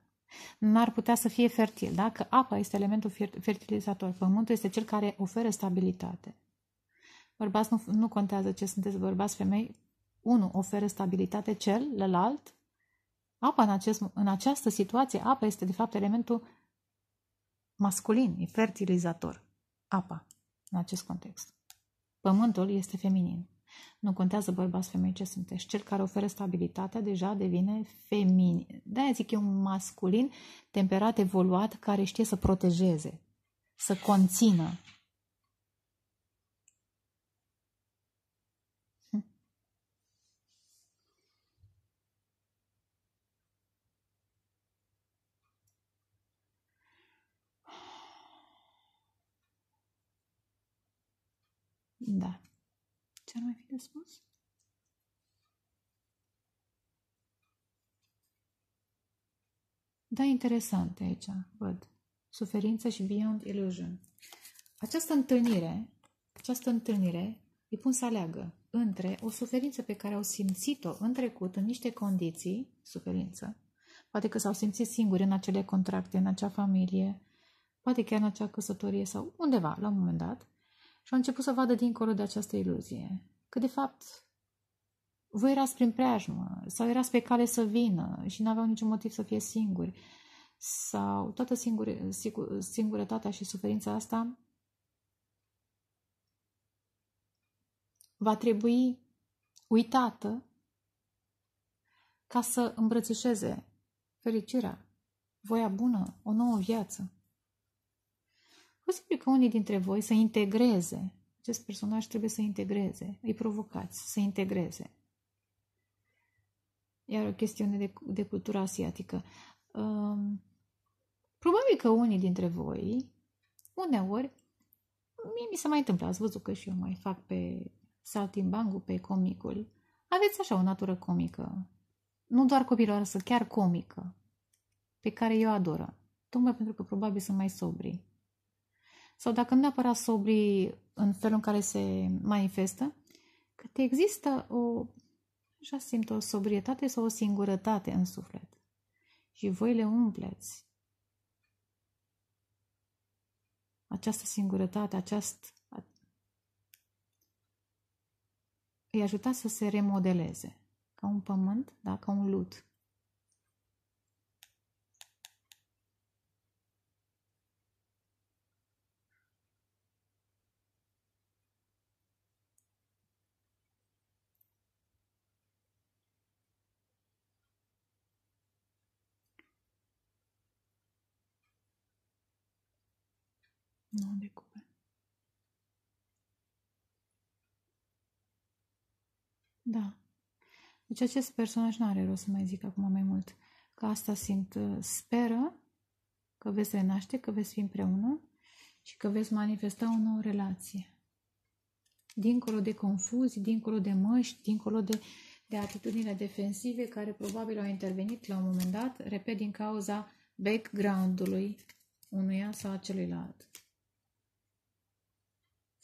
N-ar putea să fie fertil, da? Că apa este elementul fertilizator. Pământul este cel care oferă stabilitate. Bărbați nu, nu contează ce sunteți bărbați, femei. Unu oferă stabilitate, celălalt. Apa în, acest, în această situație, apa este de fapt elementul masculin, e fertilizator. Apa, în acest context. Pământul este feminin. Nu contează bărbați, femei, ce sunteți. Cel care oferă stabilitatea deja devine feminin. De-aia zic eu un masculin temperat, evoluat, care știe să protejeze, să conțină. Da. Ce ar mai fi de spus? Da, interesante aici, văd. Suferință și Beyond Illusion. Această întâlnire, această întâlnire îi pun să aleagă între o suferință pe care au simțit-o în trecut, în niște condiții, suferință, poate că s-au simțit singuri în acele contracte, în acea familie, poate chiar în acea căsătorie sau undeva, la un moment dat, și au început să vadă dincolo de această iluzie, că de fapt voi erați prin preajmă sau erați pe cale să vină și nu aveau niciun motiv să fie singuri sau toată singure, sigur, singurătatea și suferința asta va trebui uitată ca să îmbrățișeze fericirea, voia bună, o nouă viață. Posibil că unii dintre voi să integreze, acest personaj trebuie să integreze, îi provocați să integreze. Iar o chestiune de, de cultură asiatică. Um, probabil că unii dintre voi, uneori, mie mi se mai întâmplă, ați văzut că și eu mai fac pe saltimbangu, pe comicul. Aveți așa o natură comică. Nu doar copilăroasă, chiar comică, pe care eu adoră. Tocmai pentru că probabil sunt mai sobri. Sau dacă nu neapărat sobri în felul în care se manifestă, că te există o Așa simt o sobrietate sau o singurătate în suflet. Și voi le umpleți. Această singurătate, aceast... îi ajuta să se remodeleze. Ca un pământ, da? ca un lut. Nu de cupe. Da. Deci acest personaj nu are rost să mai zic acum mai mult. Că asta simt. Uh, speră că veți renaște, că veți fi împreună și că veți manifesta o nouă relație. Dincolo de confuzii, dincolo de măști, dincolo de, de atitudinile defensive care probabil au intervenit la un moment dat, repet, din cauza background-ului unuia sau celuilalt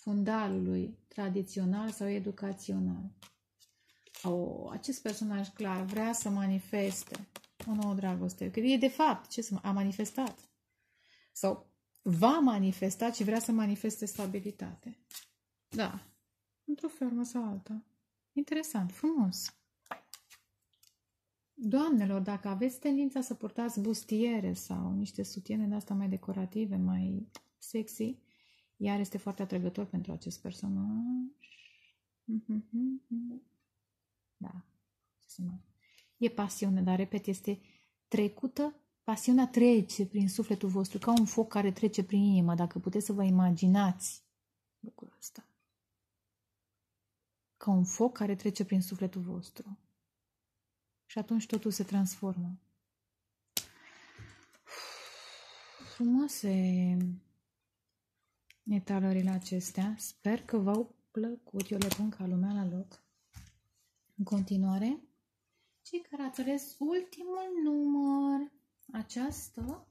fundalului tradițional sau educațional. O, acest personaj clar vrea să manifeste o nouă dragoste. Că e de fapt ce a manifestat. Sau va manifesta și vrea să manifeste stabilitate. Da. Într-o formă sau alta. Interesant, frumos. Doamnelor, dacă aveți tendința să purtați bustiere sau niște sutiene de asta mai decorative, mai sexy, iar este foarte atrăgător pentru acest personaj. Da. Ce să mai... E pasiune, dar, repet, este trecută. Pasiunea trece prin sufletul vostru, ca un foc care trece prin inimă, dacă puteți să vă imaginați lucrul ăsta. Ca un foc care trece prin sufletul vostru. Și atunci totul se transformă. Frumoase etalările acestea. Sper că v-au plăcut. Eu le pun ca lumea la loc. În continuare, cei care ați ales ultimul număr, această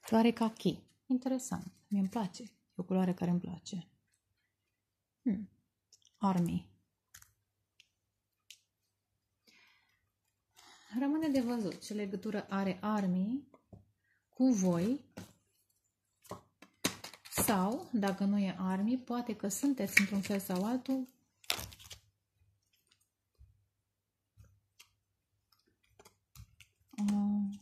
floare kaki. Interesant. mi îmi place. E o culoare care îmi place. Hmm. Army. Rămâne de văzut ce legătură are Army cu voi sau, dacă nu e army, poate că sunteți într-un fel sau altul uh,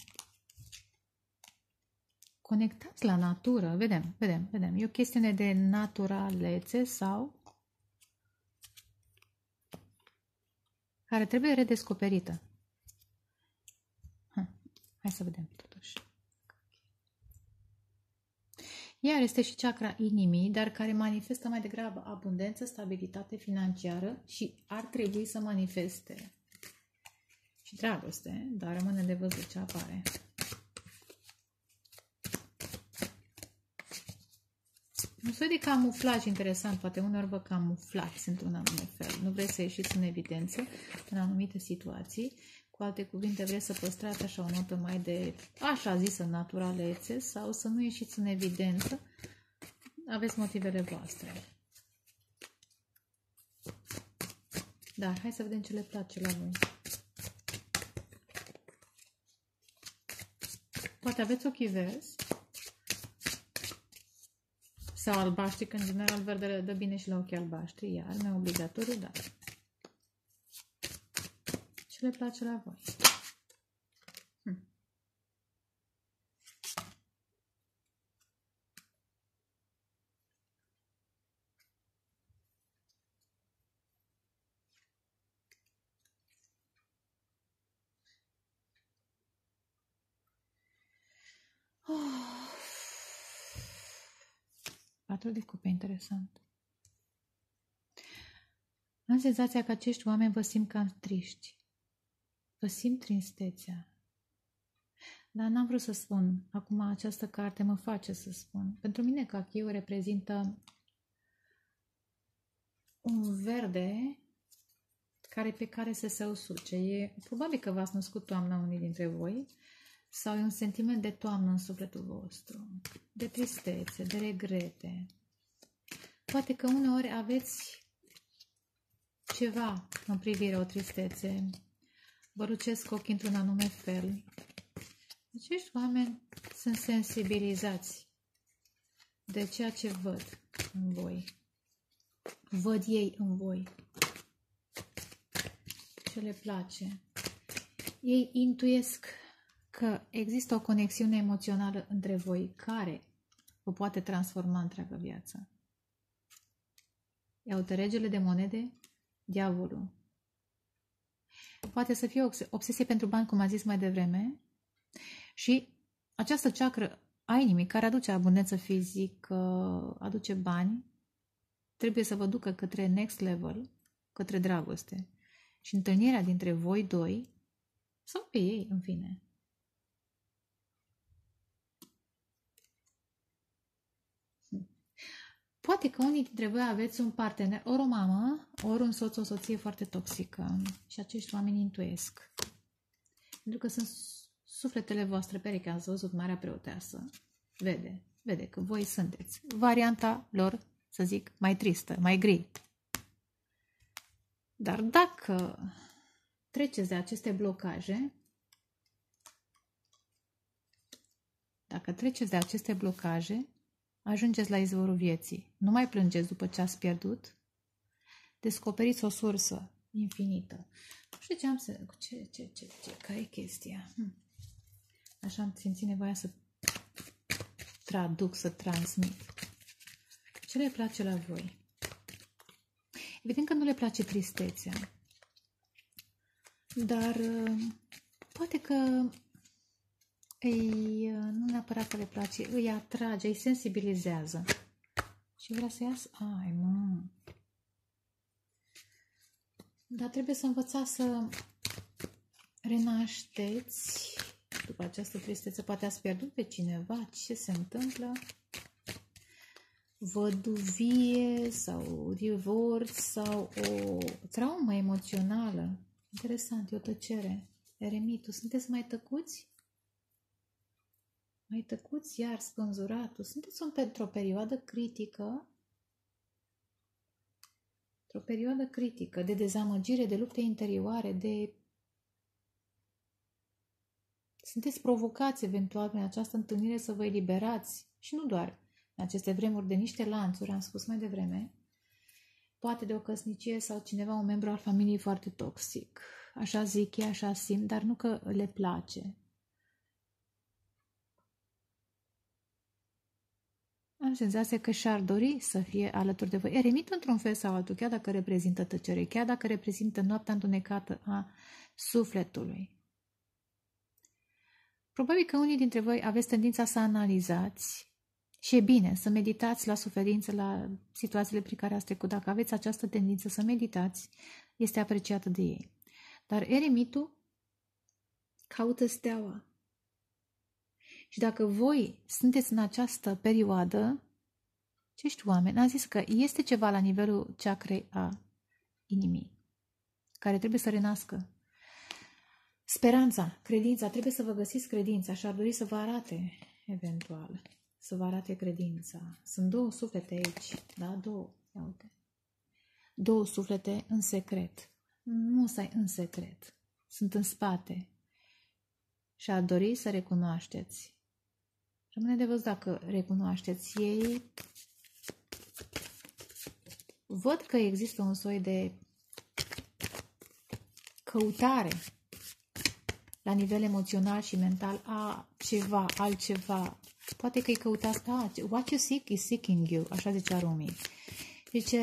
conectați la natură. Vedem, vedem, vedem. E o chestiune de naturalețe sau care trebuie redescoperită. Hai să vedem totuși. Iar este și chakra inimii, dar care manifestă mai degrabă abundență, stabilitate financiară și ar trebui să manifeste și dragoste, dar rămâne de văzut ce apare. Un soi de camuflaj interesant, poate uneori vă camuflați într-un anume fel. Nu vreți să ieșiți în evidență în anumite situații. Cu Cu alte cuvinte, vreți să păstrați așa o notă mai de, așa zisă, naturalețe sau să nu ieșiți în evidență, aveți motivele voastre. Da, hai să vedem ce le place la voi. Poate aveți ochii verzi sau albaștri, că în general verdele dă bine și la ochii albaștri, iar nu obligatoriu, dar ce le place la voi. Hm. Oh. Patru de cupe, interesant. Am senzația că acești oameni vă simt cam triști. Vă simt tristețea. Dar n-am vrut să spun. Acum această carte mă face să spun. Pentru mine cachiu reprezintă un verde care pe care să se usuce. E, probabil că v-ați născut toamna unii dintre voi sau e un sentiment de toamnă în sufletul vostru, de tristețe, de regrete. Poate că uneori aveți ceva în privire, o tristețe, vă lucesc ochii într-un anume fel. Acești oameni sunt sensibilizați de ceea ce văd în voi. Văd ei în voi. Ce le place. Ei intuiesc că există o conexiune emoțională între voi care vă poate transforma întreaga viață. Iau regele de monede, diavolul. Poate să fie o obsesie pentru bani, cum a zis mai devreme, și această ceacră a inimii, care aduce abundență fizică, aduce bani, trebuie să vă ducă către next level, către dragoste. Și întâlnirea dintre voi doi, sau pe ei, în fine, Poate că unii dintre voi aveți un partener, ori o mamă, ori un soț, o soție foarte toxică și acești oameni intuiesc. Pentru că sunt sufletele voastre pereche, ați văzut Marea Preoteasă. Vede, vede că voi sunteți varianta lor, să zic, mai tristă, mai gri. Dar dacă treceți de aceste blocaje, dacă treceți de aceste blocaje, Ajungeți la izvorul vieții. Nu mai plângeți după ce ați pierdut. Descoperiți o sursă infinită. Nu știu ce am să... Ce, ce, ce, ce, care e chestia? Hm. Așa am simțit nevoia să traduc, să transmit. Ce le place la voi? Evident că nu le place tristețea. Dar uh, poate că îi, nu neapărat că le place, îi atrage, îi sensibilizează. Și vrea să iasă, ai mă. Dar trebuie să învățați să renașteți după această tristețe. Poate ați pierdut pe cineva, ce se întâmplă? Văduvie sau divorț sau o traumă emoțională. Interesant, e o tăcere. Eremitul, sunteți mai tăcuți? Mai tăcuți iar spânzuratul, sunteți într-o perioadă critică, într-o perioadă critică de dezamăgire, de lupte interioare, de... Sunteți provocați eventual prin această întâlnire să vă eliberați și nu doar în aceste vremuri de niște lanțuri, am spus mai devreme, poate de o căsnicie sau cineva, un membru al familiei foarte toxic. Așa zic, e așa simt, dar nu că le place. Am senzația că și-ar dori să fie alături de voi. Eremit într-un fel sau altul, chiar dacă reprezintă tăcere, chiar dacă reprezintă noaptea întunecată a sufletului. Probabil că unii dintre voi aveți tendința să analizați și e bine să meditați la suferință, la situațiile prin care ați trecut. Dacă aveți această tendință să meditați, este apreciată de ei. Dar eremitul caută steaua. Și dacă voi sunteți în această perioadă, acești oameni, am zis că este ceva la nivelul ceacrei a inimii, care trebuie să renască. Speranța, credința, trebuie să vă găsiți credința și ar dori să vă arate, eventual, să vă arate credința. Sunt două suflete aici, da? Două, ia uite. Două suflete în secret. Nu stai în secret. Sunt în spate. Și ar dori să recunoașteți. Rămâne de văzut dacă recunoașteți ei. Văd că există un soi de căutare la nivel emoțional și mental a ceva, altceva. Poate că îi căutați, da, what you seek is seeking you, așa zicea Rumi. Deci,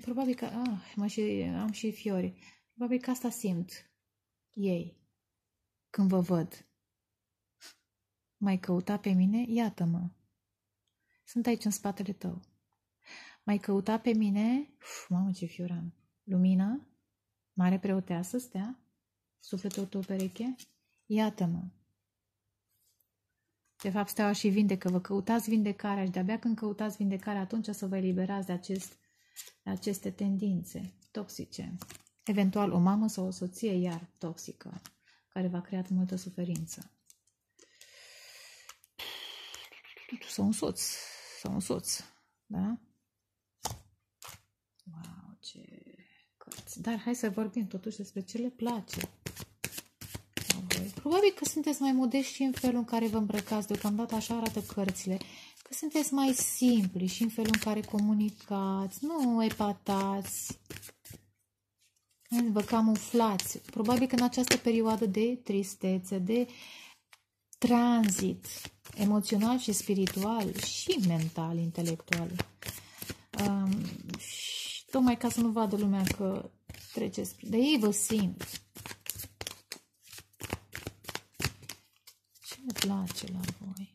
probabil că, ah, mă, și, am și fiori, probabil că asta simt ei când vă văd. Mai căuta pe mine? Iată-mă. Sunt aici în spatele tău. Mai căuta pe mine? Uf, mamă, ce fioran. Lumina? Mare preoteasă stea? Sufletul tău pereche? Iată-mă. De fapt, steaua și vindecă. Vă căutați vindecarea și de-abia când căutați vindecarea, atunci o să vă eliberați de, acest, de aceste tendințe toxice. Eventual o mamă sau o soție iar toxică, care v-a creat multă suferință. Sau un soț. Sau un soț. Da? Wow, ce cărți. Dar hai să vorbim totuși despre ce le place. Probabil că sunteți mai modești și în felul în care vă îmbrăcați, deocamdată așa arată cărțile, că sunteți mai simpli și în felul în care comunicați, nu epatați, vă camuflați. Probabil că în această perioadă de tristețe, de tranzit emoțional și spiritual și mental, intelectual, um, și tocmai ca să nu vadă lumea că treceți, de ei vă simt. le place la voi?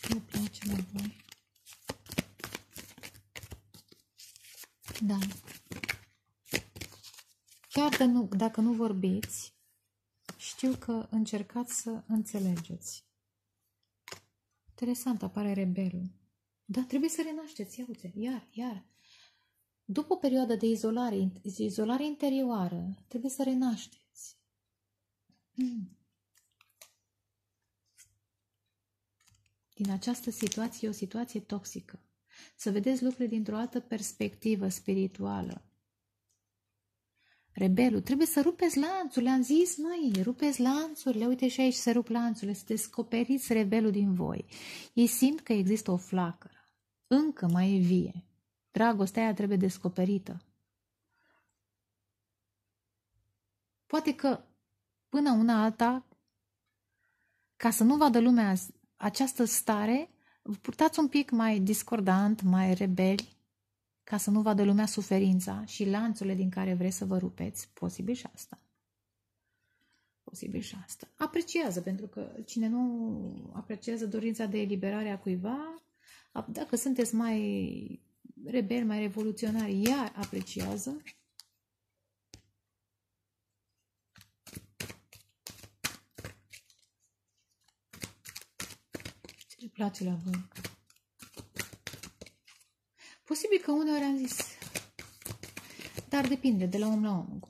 Ce le place la voi? Da. Chiar de nu, dacă nu vorbiți, știu că încercați să înțelegeți. Interesant, apare rebelul. Da, trebuie să renașteți, ia uite, iar, iar. După o perioadă de izolare, izolare interioară, trebuie să renaște. Din această situație e o situație toxică. Să vedeți lucrurile dintr-o altă perspectivă spirituală. Rebelul, trebuie să rupeți lanțurile, am zis noi, rupeți lanțurile, uite și aici se rup lanțurile, să descoperiți rebelul din voi. Ei simt că există o flacără, încă mai e vie. Dragostea aia trebuie descoperită. Poate că până una alta, ca să nu vadă lumea această stare, purtați un pic mai discordant, mai rebeli, ca să nu vadă lumea suferința și lanțurile din care vreți să vă rupeți. Posibil și asta. Posibil și asta. Apreciază, pentru că cine nu apreciază dorința de eliberare a cuiva, dacă sunteți mai rebeli, mai revoluționari, ea apreciază Ce place la voi? Posibil că uneori am zis, dar depinde de la om la om.